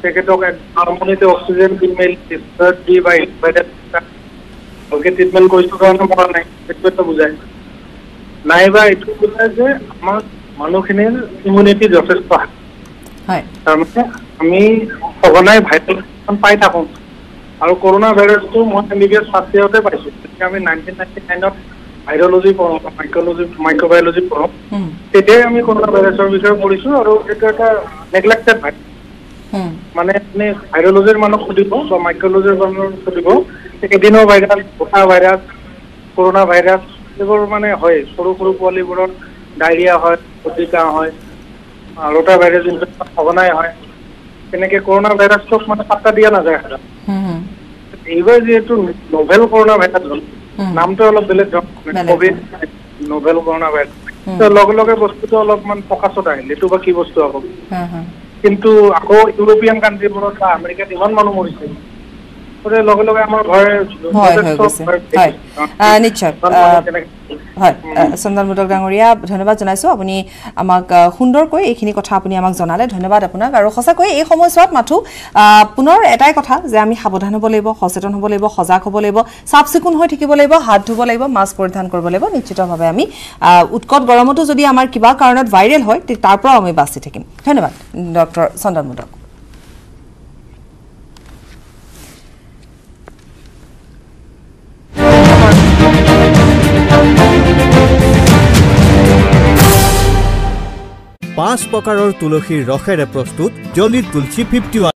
তেখেতক হাৰমনিতে অক্সিজেন দি মেলি দি বা ইনভাইটেড ভালকে ট্ৰিটমেণ্ট কৰিছোঁ কাৰণে মৰা নাই। সেইটো এটা বুজায় নাইবা এইটো বুজায় যে আমাৰ মানুহখিনিৰ ইমিউনিটি যথেষ্ট হয়। তাৰমানে আমি সঘনাই ভাইৰেল পাই থাকোঁ। আৰু কৰোণা ভাইৰাছটো মই M B B S first ইয়েৰতে পাইছোঁ। তেতিয়া আমি নাইনটিন নাইনটি নাইনত ভাইৰলজি পঢ়োঁ মাইক্ৰলজি মাইক্ৰবায়লজি পঢ়োঁ। তেতিয়াই আমি কৰোণা ভাইৰাছৰ বিষয়ে পঢ়িছোঁ আৰু এইটো এটা নেগলেক্টেড ভাইৰাছ মানে আপুনি ভাইৰলজিৰ মানুহক সুধিব বা মাইক্ৰলজিৰ মানুহক সুধিব এদিনৰ ভাইৰাছ বঠা ভাইৰাছ কৰোণা ভাইৰাছ এইবোৰ মানে হয় সৰু সৰু পোৱালিবোৰৰ ডায়েৰিয়া হয় বটিকা হয় ৰোটা ভাইৰাছ ইনফেকশ্যন সঘনাই হয়। তেনেকে কৰোণা ভাইৰাছটোক মানে পাত্তা দিয়া নাযায়। সাধাৰণতে এইবাৰ যিহেতু নভেল কৰোণা ভাইৰাছ হ'ল নামটো অলপ বেলেগ ধৰক কভিড নভেল কৰোণা ভাইৰাছ লগে লগে বস্তুটো অলপমান ফকাছত আহিল এইটো বা কি বস্তু হ'ব কিন্তু আকৌ ইউৰোপীয়ান কাণ্ট্ৰিবোৰত বা আমেৰিকাত ইমান মানুহ মৰিছে। লগে লগে আমাৰ ঘৰে হয় গৈছে। নিশ্চয়। চন্দন মোদক ডাঙৰীয়া ধন্যবাদ জনাইছোঁ। আপুনি আমাক সুন্দৰকৈ এইখিনি কথা আপুনি আমাক জনালে। ধন্যবাদ আপোনাক। আৰু সঁচাকৈ এই সময়ছোৱাত মাথো পুনৰ এটাই কথা যে আমি সাৱধান হ'ব লাগিব সচেতন হ'ব লাগিব সজাগ হ'ব লাগিব চাফ চিকুণ হৈ থাকিব লাগিব হাত ধুব লাগিব মাস্ক পৰিধান কৰিব লাগিব। নিশ্চিতভাৱে আমি উৎকট গৰমতো যদি আমাৰ কিবা কাৰণত ভাইৰেল হয় তাৰ পৰাও আমি বাচি থাকিম। ধন্যবাদ ডক্টৰ চন্দন মোদক পাঁচ প্ৰকাৰৰ তুলসীৰ ৰসেৰে প্ৰস্তুত Jolly Tulsi fifty one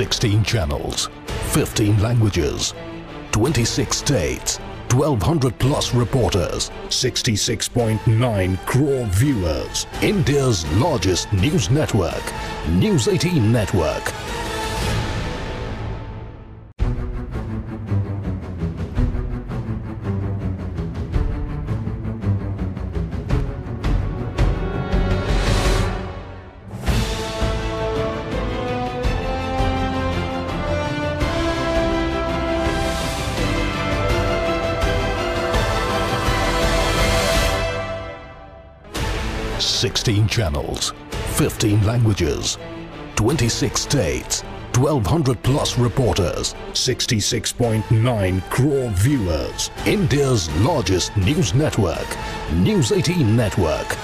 Sixteen channels, fifteen languages, twenty-six states, twelve hundred plus reporters, sixty-six point nine crore viewers. India's largest news network, News 18 Network. Channels, fifteen languages, twenty-six states, twelve hundred plus reporters, sixty-six point nine crore viewers. India's largest news network, News 18 Network.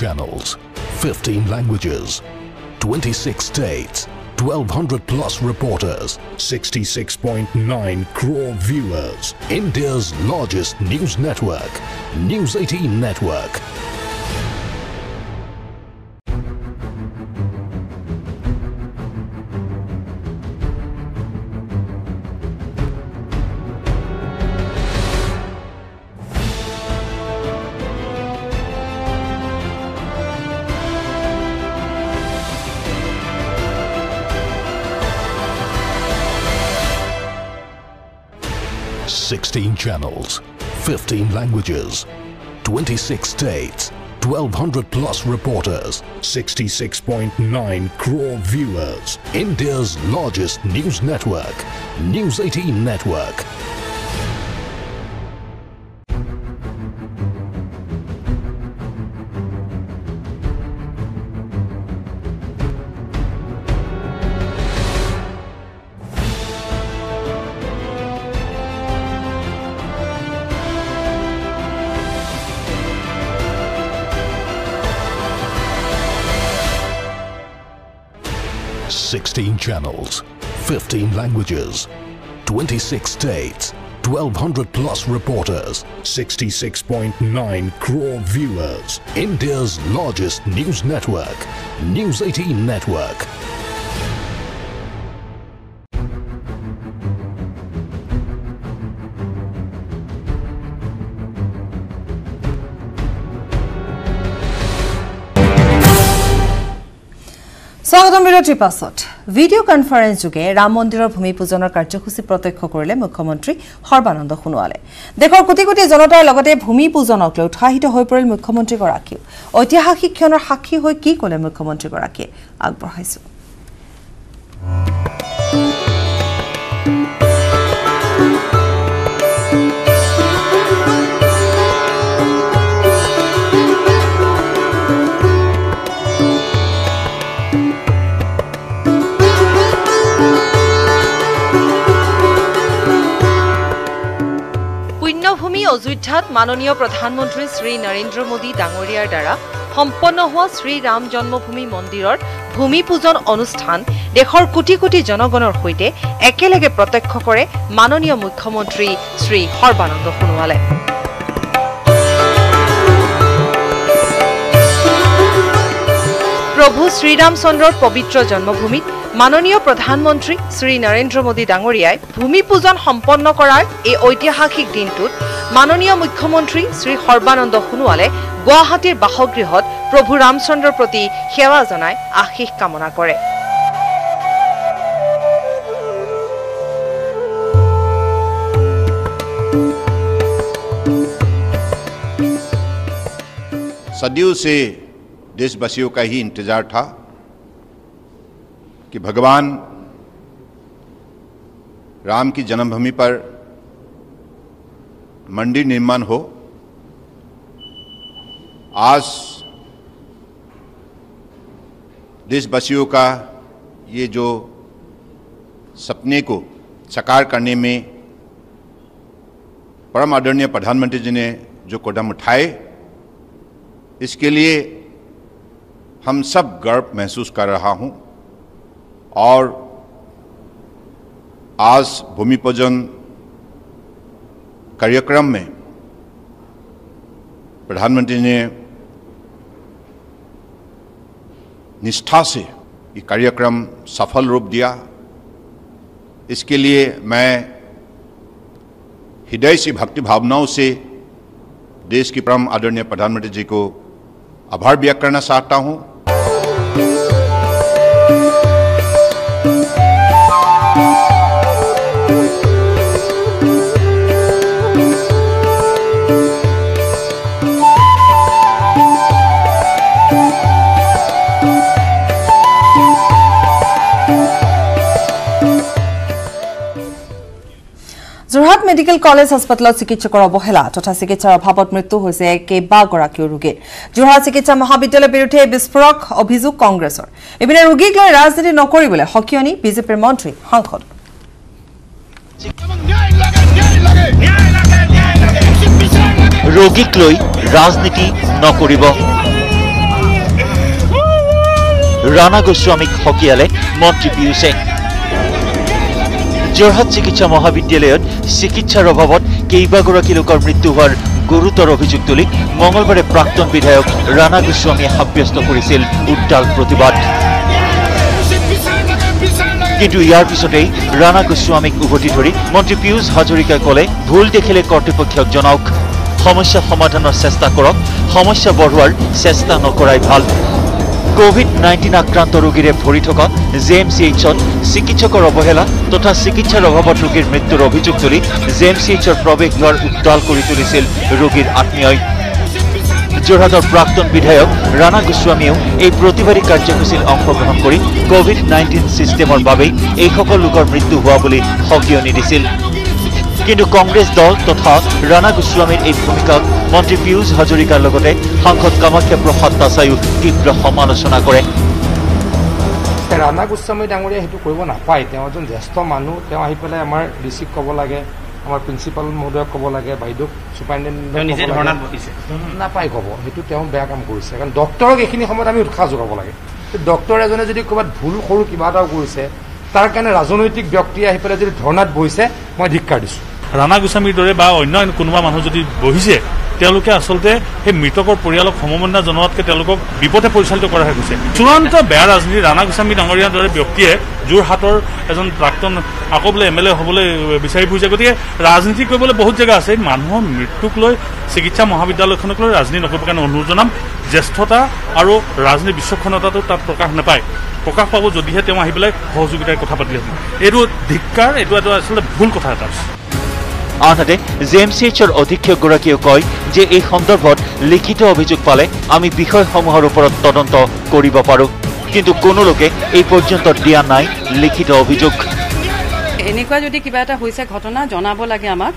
Channels, fifteen languages, twenty-six states, twelve hundred plus reporters, sixty-six point nine crore viewers. India's largest news network, News 18 Network. Channels, fifteen languages, twenty-six states, twelve hundred plus reporters, sixty-six point nine crore viewers. India's largest news network, News 18 Network. Channels, fifteen languages, twenty-six states, 1200 plus reporters, 66.9 crore viewers. India's largest news network, News 18 Network. স্বাগতম বিৰতিৰ পাছত video conference যোগে ৰাম মন্দিৰৰ ভূমি পূজনৰ কাৰ্যসূচী প্ৰত্যক্ষ কৰিলে মুখ্যমন্ত্ৰী সৰ্বানন্দ সোণোৱালে। দেশৰ কোটি কোটি জনতাৰ লগতে ভূমি পূজনক লৈ উৎসাহিত হৈ পৰিল মুখ্যমন্ত্ৰীগৰাকীও। ঐতিহাসিক ক্ষণৰ সাক্ষী হৈ কি ক'লে মুখ্যমন্ত্ৰীগৰাকীয়ে? আগবঢ়াইছো। অযোধ্যাত মাননীয় প্ৰধানমন্ত্ৰী শ্ৰী নৰেন্দ্ৰ মোদী ডাঙৰীয়াৰ দ্বাৰা সম্পন্ন হোৱা শ্ৰীৰাম জন্মভূমি মন্দিৰৰ ভূমি পূজন অনুষ্ঠান দেশৰ কোটি কোটি জনগণৰ সৈতে একেলগে প্ৰত্যক্ষ কৰে মাননীয় মুখ্যমন্ত্ৰী শ্ৰী সৰ্বানন্দ সোণোৱালে। প্ৰভু শ্ৰীৰামচন্দ্ৰৰ পবিত্ৰ জন্মভূমিত মাননীয় প্ৰধানমন্ত্ৰী শ্ৰী নৰেন্দ্ৰ মোদী ডাঙৰীয়াই ভূমি পূজন সম্পন্ন কৰাৰ এই ঐতিহাসিক দিনটোত মাননীয় মুখ্যমন্ত্ৰী শ্ৰী সৰ্বানন্দ সোণোৱালে গুৱাহাটীৰ বাসগৃহত প্ৰভু ৰামচন্দ্ৰৰ প্ৰতি সেৱা জনাই আশীষ কামনা কৰে सदियों से देशवासियों का ही इंतजार था कि भगवान राम की जन्मभूमि पर मंदिर निर्माण हो। आज देशवासियों का ये जो सपने को साकार करने में परम आदरणीय प्रधानमंत्री जी ने जो कदम उठाए, इसके लिए हम सब गर्व महसूस कर रहा हूँ। और आज भूमि पूजन कार्यक्रम में प्रधानमंत्री ने निष्ठा से ये कार्यक्रम सफल रूप दिया। इसके लिए मैं हृदय से भक्ति भावनाओं से देश की परम आदरणीय प्रधानमंत्री जी को आभार व्यक्त करना चाहता हूँ। যোৰহাট মেডিকেল কলেজ হাস্পতালত চিকিৎসকৰ অৱহেলা তথা চিকিৎসাৰ অভাৱত মৃত্যু হৈছে কেইবাগৰাকীও ৰোগীৰ। যোৰহাট চিকিৎসা মহাবিদ্যালয়ৰ বিৰুদ্ধে বিস্ফোৰক অভিযোগ কংগ্ৰেছৰ। ইপিনে ৰোগীক লৈ ৰাজনীতি নকৰিবলৈ সকিয়নি বিজেপিৰ মন্ত্ৰী সাংসদ। ৰোগীক লৈ ৰাজনীতি নকৰিব। ৰাণা গোস্বামীক সকীয়ালে মন্ত্ৰী পীয়ুষে যোৰহাট চিকিৎসা মহাবিদ্যালয়ত চিকিৎসাৰ অভাৱত কেইবাগৰাকী লোকৰ মৃত্যু হোৱাৰ গুৰুতৰ অভিযোগ তুলি মঙলবাৰে প্ৰাক্তন বিধায়ক ৰাণা গোস্বামীয়ে সাব্যস্ত কৰিছিল উত্তাল প্ৰতিবাদ। কিন্তু ইয়াৰ পিছতেই ৰাণা গোস্বামীক উভতি ধৰি মন্ত্ৰী পীয়ুষ হাজৰিকাই ক'লে ভুল দেখিলে কৰ্তৃপক্ষক জনাওক। সমস্যা সমাধানৰ চেষ্টা কৰক। সমস্যা বঢ়োৱাৰ চেষ্টা নকৰাই ভাল। কোভিড নাইণ্টিন আক্ৰান্ত ৰোগীৰে ভৰি থকা জে এম চি এইচত চিকিৎসকৰ অৱহেলা তথা চিকিৎসাৰ অভাৱত ৰোগীৰ মৃত্যুৰ অভিযোগ তুলি জে এম চি এইচৰ প্ৰৱেশ দ্বাৰ উত্তাল কৰি তুলিছিল ৰোগীৰ আত্মীয়ই। যোৰহাটৰ প্ৰাক্তন বিধায়ক ৰাণা গোস্বামীয়েও এই প্ৰতিবাদী কাৰ্যসূচীত অংশগ্ৰহণ কৰি কোভিড নাইণ্টিন ছিষ্টেমৰ বাবেই এইসকল লোকৰ মৃত্যু হোৱা বুলি সকিয়নি দিছিল। কিন্তু কংগ্ৰেছ দল তথা ৰাণা গোস্বামীৰ এই ভূমিকাক মন্ত্ৰী পীয়ুষ হাজৰিকাৰ লগতে সাংসদ কামাখ্যা প্ৰসাদ তাছাইও তীব্ৰ সমালোচনা কৰে। ৰাণা গোস্বামী ডাঙৰীয়াই সেইটো কৰিব নাপায়। তেওঁ এজন জ্যেষ্ঠ মানুহ। তেওঁ আহি পেলাই আমাৰ ডি চিক ক'ব লাগে আমাৰ প্ৰিন্সিপাল মহোদয়ক ক'ব লাগে বাইদেউক চুপাৰিণ্টেণ্ডেণ্ট নাপায় ক'ব। সেইটো তেওঁ বেয়া কাম কৰিছে। কাৰণ ডক্তৰক এইখিনি সময়ত আমি উৎসাহ যোগাব লাগে। ডক্তৰ এজনে যদি ক'ৰবাত ভুল সৰু কিবা এটাও কৰিছে তাৰ কাৰণে ৰাজনৈতিক ব্যক্তি আহি পেলাই যদি ধৰ্ণাত বহিছে মই ধিক্কাৰ দিছোঁ। ৰাণা গোস্বামীৰ দৰে বা অন্য কোনোবা মানুহ যদি বহিছে তেওঁলোকে আচলতে সেই মৃতকৰ পৰিয়ালক সমমন্যা জনোৱাতকৈ তেওঁলোকক বিপথে পৰিচালিত কৰাহে গৈছে। চূড়ান্ত বেয়া ৰাজনীতি ৰাণা গোস্বামী ডাঙৰীয়াৰ দৰে ব্যক্তিয়ে যোৰহাটৰ এজন প্ৰাক্তন আকৌ বোলে এম এল এ হ'বলৈ বিচাৰি ফুৰিছে। গতিকে ৰাজনীতি কৰিবলৈ বহুত জেগা আছে। মানুহৰ মৃত্যুক লৈ চিকিৎসা মহাবিদ্যালয়খনক লৈ ৰাজনীতি নকৰিবৰ কাৰণে অনুৰোধ জনাম। জ্যেষ্ঠতা আৰু ৰাজনীতি বিচক্ষণতাটো তাত প্ৰকাশ নাপায়। প্ৰকাশ পাব যদিহে তেওঁ আহি পেলাই সহযোগিতাৰ কথা পাতিলেহেঁতেন এইটো ধিক্কাৰ এইটো এটা আচলতে ভুল কথা এটা। আনহাতে জে এম চি এইচৰ অধীক্ষকগৰাকীয়ে কয় যে এই সন্দৰ্ভত লিখিত অভিযোগ পালে আমি বিষয়সমূহৰ ওপৰত তদন্ত কৰিব পাৰোঁ। কিন্তু কোনো লোকে এই পৰ্যন্ত দিয়া নাই লিখিত অভিযোগ। এনেকুৱা যদি কিবা এটা হৈছে ঘটনা জনাব লাগে আমাক।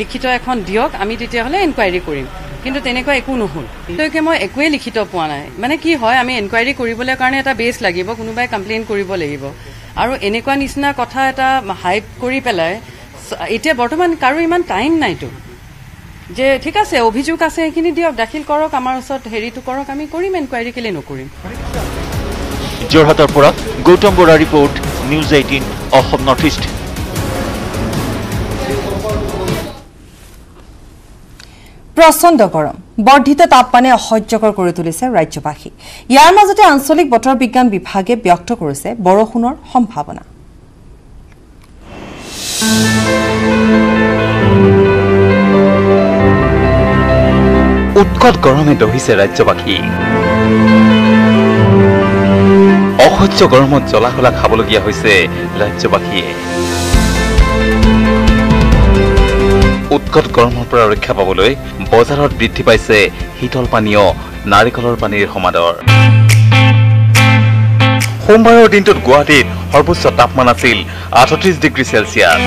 লিখিত এখন দিয়ক আমি তেতিয়াহ'লে এনকুৱাৰী কৰিম। কিন্তু তেনেকুৱা একো নহ'ল। এতিয়ালৈকে মই একোৱেই লিখিত পোৱা নাই। মানে কি হয় আমি এনকুৱাৰী কৰিবলৈ কাৰণে এটা বেছ লাগিব কোনোবাই কমপ্লেইন কৰিব লাগিব। আৰু এনেকুৱা নিচিনা কথা এটা হাইপ কৰি পেলাই এতিয়া বৰ্তমান কাৰো ইমান টাইম নাইতো। যে ঠিক আছে অভিযোগ আছে সেইখিনি দিয়ক দাখিল কৰক আমাৰ ওচৰত হেৰিটো কৰক আমি কৰিম এনকুৱাৰী কেলৈ নকৰিম। যোৰহাটৰ পৰা Gautam Bora report News eighteen Assam North East. প্ৰচণ্ড গৰম। বৰ্ধিত তাপমানে অসহ্যকৰ কৰি তুলিছে ৰাজ্যবাসী। ইয়াৰ মাজতে আঞ্চলিক বতৰ বিজ্ঞান বিভাগে ব্যক্ত কৰিছে বৰষুণৰ সম্ভাৱনা। উৎকট গৰমে দহিছে ৰাজ্যবাসী। অসহ্য গৰমত জ্বলাশলা খাবলগীয়া হৈছে ৰাজ্যবাসীয়ে। উৎকট গৰমৰ পৰা ৰক্ষা পাবলৈ বজাৰত বৃদ্ধি পাইছে শীতল পানীয় নাৰিকলৰ পানীৰ সমাদৰ। সোমবাৰৰ দিনটোত গুৱাহাটীত সৰ্বোচ্চ তাপমান আছিল আঠত্ৰিশ ডিগ্ৰী চেলচিয়াছ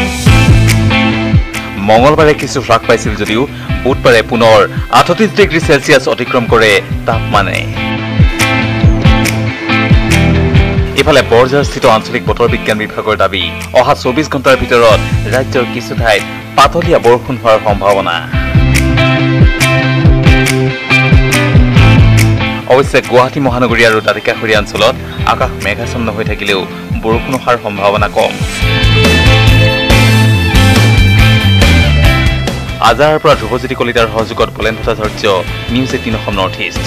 মঙলবাৰে কিছু হ্ৰাস পাইছিল যদিও বুধবাৰে পুনৰ আঠত্ৰিশ ডিগ্ৰী চেলচিয়াছ অতিক্ৰম কৰে তাপমানে। ইফালে বৰঝাৰস্থিত আঞ্চলিক বতৰ বিজ্ঞান বিভাগৰ দাবী অহা চৌবিশ ঘণ্টাৰ ভিতৰত ৰাজ্যৰ কিছু ঠাইত পাতলীয়া বৰষুণ হোৱাৰ সম্ভাৱনা। অৱশ্যে গুৱাহাটী মহানগৰী আৰু দাঁতিকাষৰীয়া অঞ্চলত আকাশ মেঘাচ্ছন্ন হৈ থাকিলেও বৰষুণ অহাৰ সম্ভাৱনা কম। আজাৰৰ পৰা ধ্ৰুৱজ্যোতি কলিতাৰ সহযোগত Bolen Bhattacharya News eighteen Assam North East.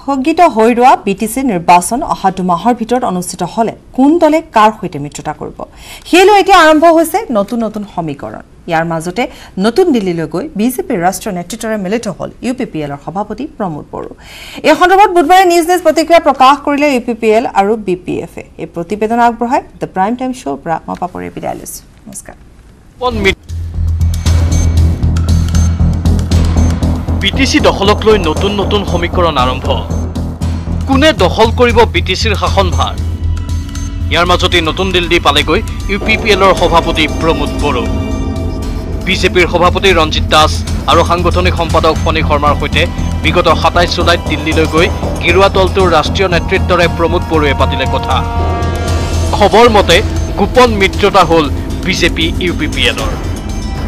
স্থগিত হৈ ৰোৱা বি টি চি নিৰ্বাচন অহা দুমাহৰ ভিতৰত অনুষ্ঠিত হলে কোন দলে কাৰ সৈতে মিত্ৰতা কৰিব? সেই লৈ এতিয়া আৰম্ভ হৈছে নতুন নতুন সমীকৰণ। ইয়াৰ মাজতে নতুন দিল্লীলৈ গৈ বিজেপিৰ ৰাষ্ট্ৰীয় নেতৃত্বৰে মিলিত হল ইউ পি পি এলৰ সভাপতি প্ৰমোদ বড়ো। এই সন্দৰ্ভত বুধবাৰে নিজ নিজ প্ৰতিক্ৰিয়া প্ৰকাশ কৰিলে ইউ পি পি এল আৰু বি পি এফে এই প্ৰতিবেদন আগবঢ়াই দ্য প্ৰাইম টাইম শ্ব'ৰ পৰা মই পাপৰে বিদায় লৈছো। নমস্কাৰ। বি টি চি দখলক লৈ নতুন নতুন সমীকৰণ আৰম্ভ। কোনে দখল কৰিব বি টি চিৰ শাসনভাৰ ইয়াৰ মাজতে নতুন দিল্লী পালেগৈ ইউ পি পি এলৰ সভাপতি প্ৰমোদ বড়ো। বিজেপিৰ সভাপতি ৰঞ্জিত দাস আৰু সাংগঠনিক সম্পাদক ফণী শৰ্মাৰ সৈতে বিগত সাতাইছ জুলাইত দিল্লীলৈ গৈ গেৰুৱা দলটোৰ ৰাষ্ট্ৰীয় নেতৃত্বৰে প্ৰমোদ বড়োৱে পাতিলে কথা। খবৰ মতে গোপন মিত্ৰতা হ'ল বিজেপি ইউ পি পি এলৰ।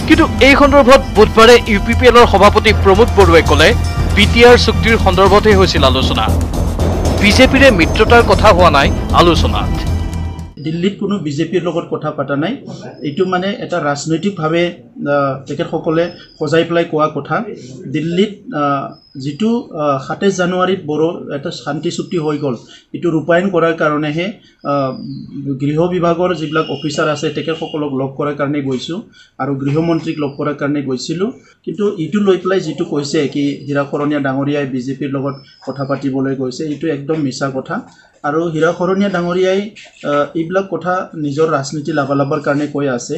কিন্তু এই সন্দৰ্ভত বুধবাৰে ইউ পি পি এলৰ সভাপতি প্ৰমোদ বড়োৱে ক'লে বি টি আৰ চুক্তিৰ সন্দৰ্ভতহে হৈছিল আলোচনা। বিজেপিৰে মিত্ৰতাৰ কথা হোৱা নাই আলোচনাত। দিল্লীত কোনো বিজেপিৰ লগত কথা পতা নাই। এইটো মানে এটা ৰাজনৈতিকভাৱে তেখেতসকলে সজাই পেলাই কোৱা কথা। দিল্লীত যিটো সাতাইছ জানুৱাৰীত বড়ো এটা শান্তি চুক্তি হৈ গ'ল এইটো ৰূপায়ণ কৰাৰ কাৰণেহে গৃহ বিভাগৰ যিবিলাক অফিচাৰ আছে তেখেতসকলক লগ কৰাৰ কাৰণে গৈছোঁ আৰু গৃহমন্ত্ৰীক লগ কৰাৰ কাৰণে গৈছিলোঁ। কিন্তু এইটো লৈ পেলাই যিটো কৈছে কি হীৰাকৰণীয়া ডাঙৰীয়াই বিজেপিৰ লগত কথা পাতিবলৈ গৈছে এইটো একদম মিছা কথা। আৰু হীৰাকৰণীয়া ডাঙৰীয়াই এইবিলাক কথা নিজৰ ৰাজনীতি লাভালাভৰ কাৰণে কৈ আছে।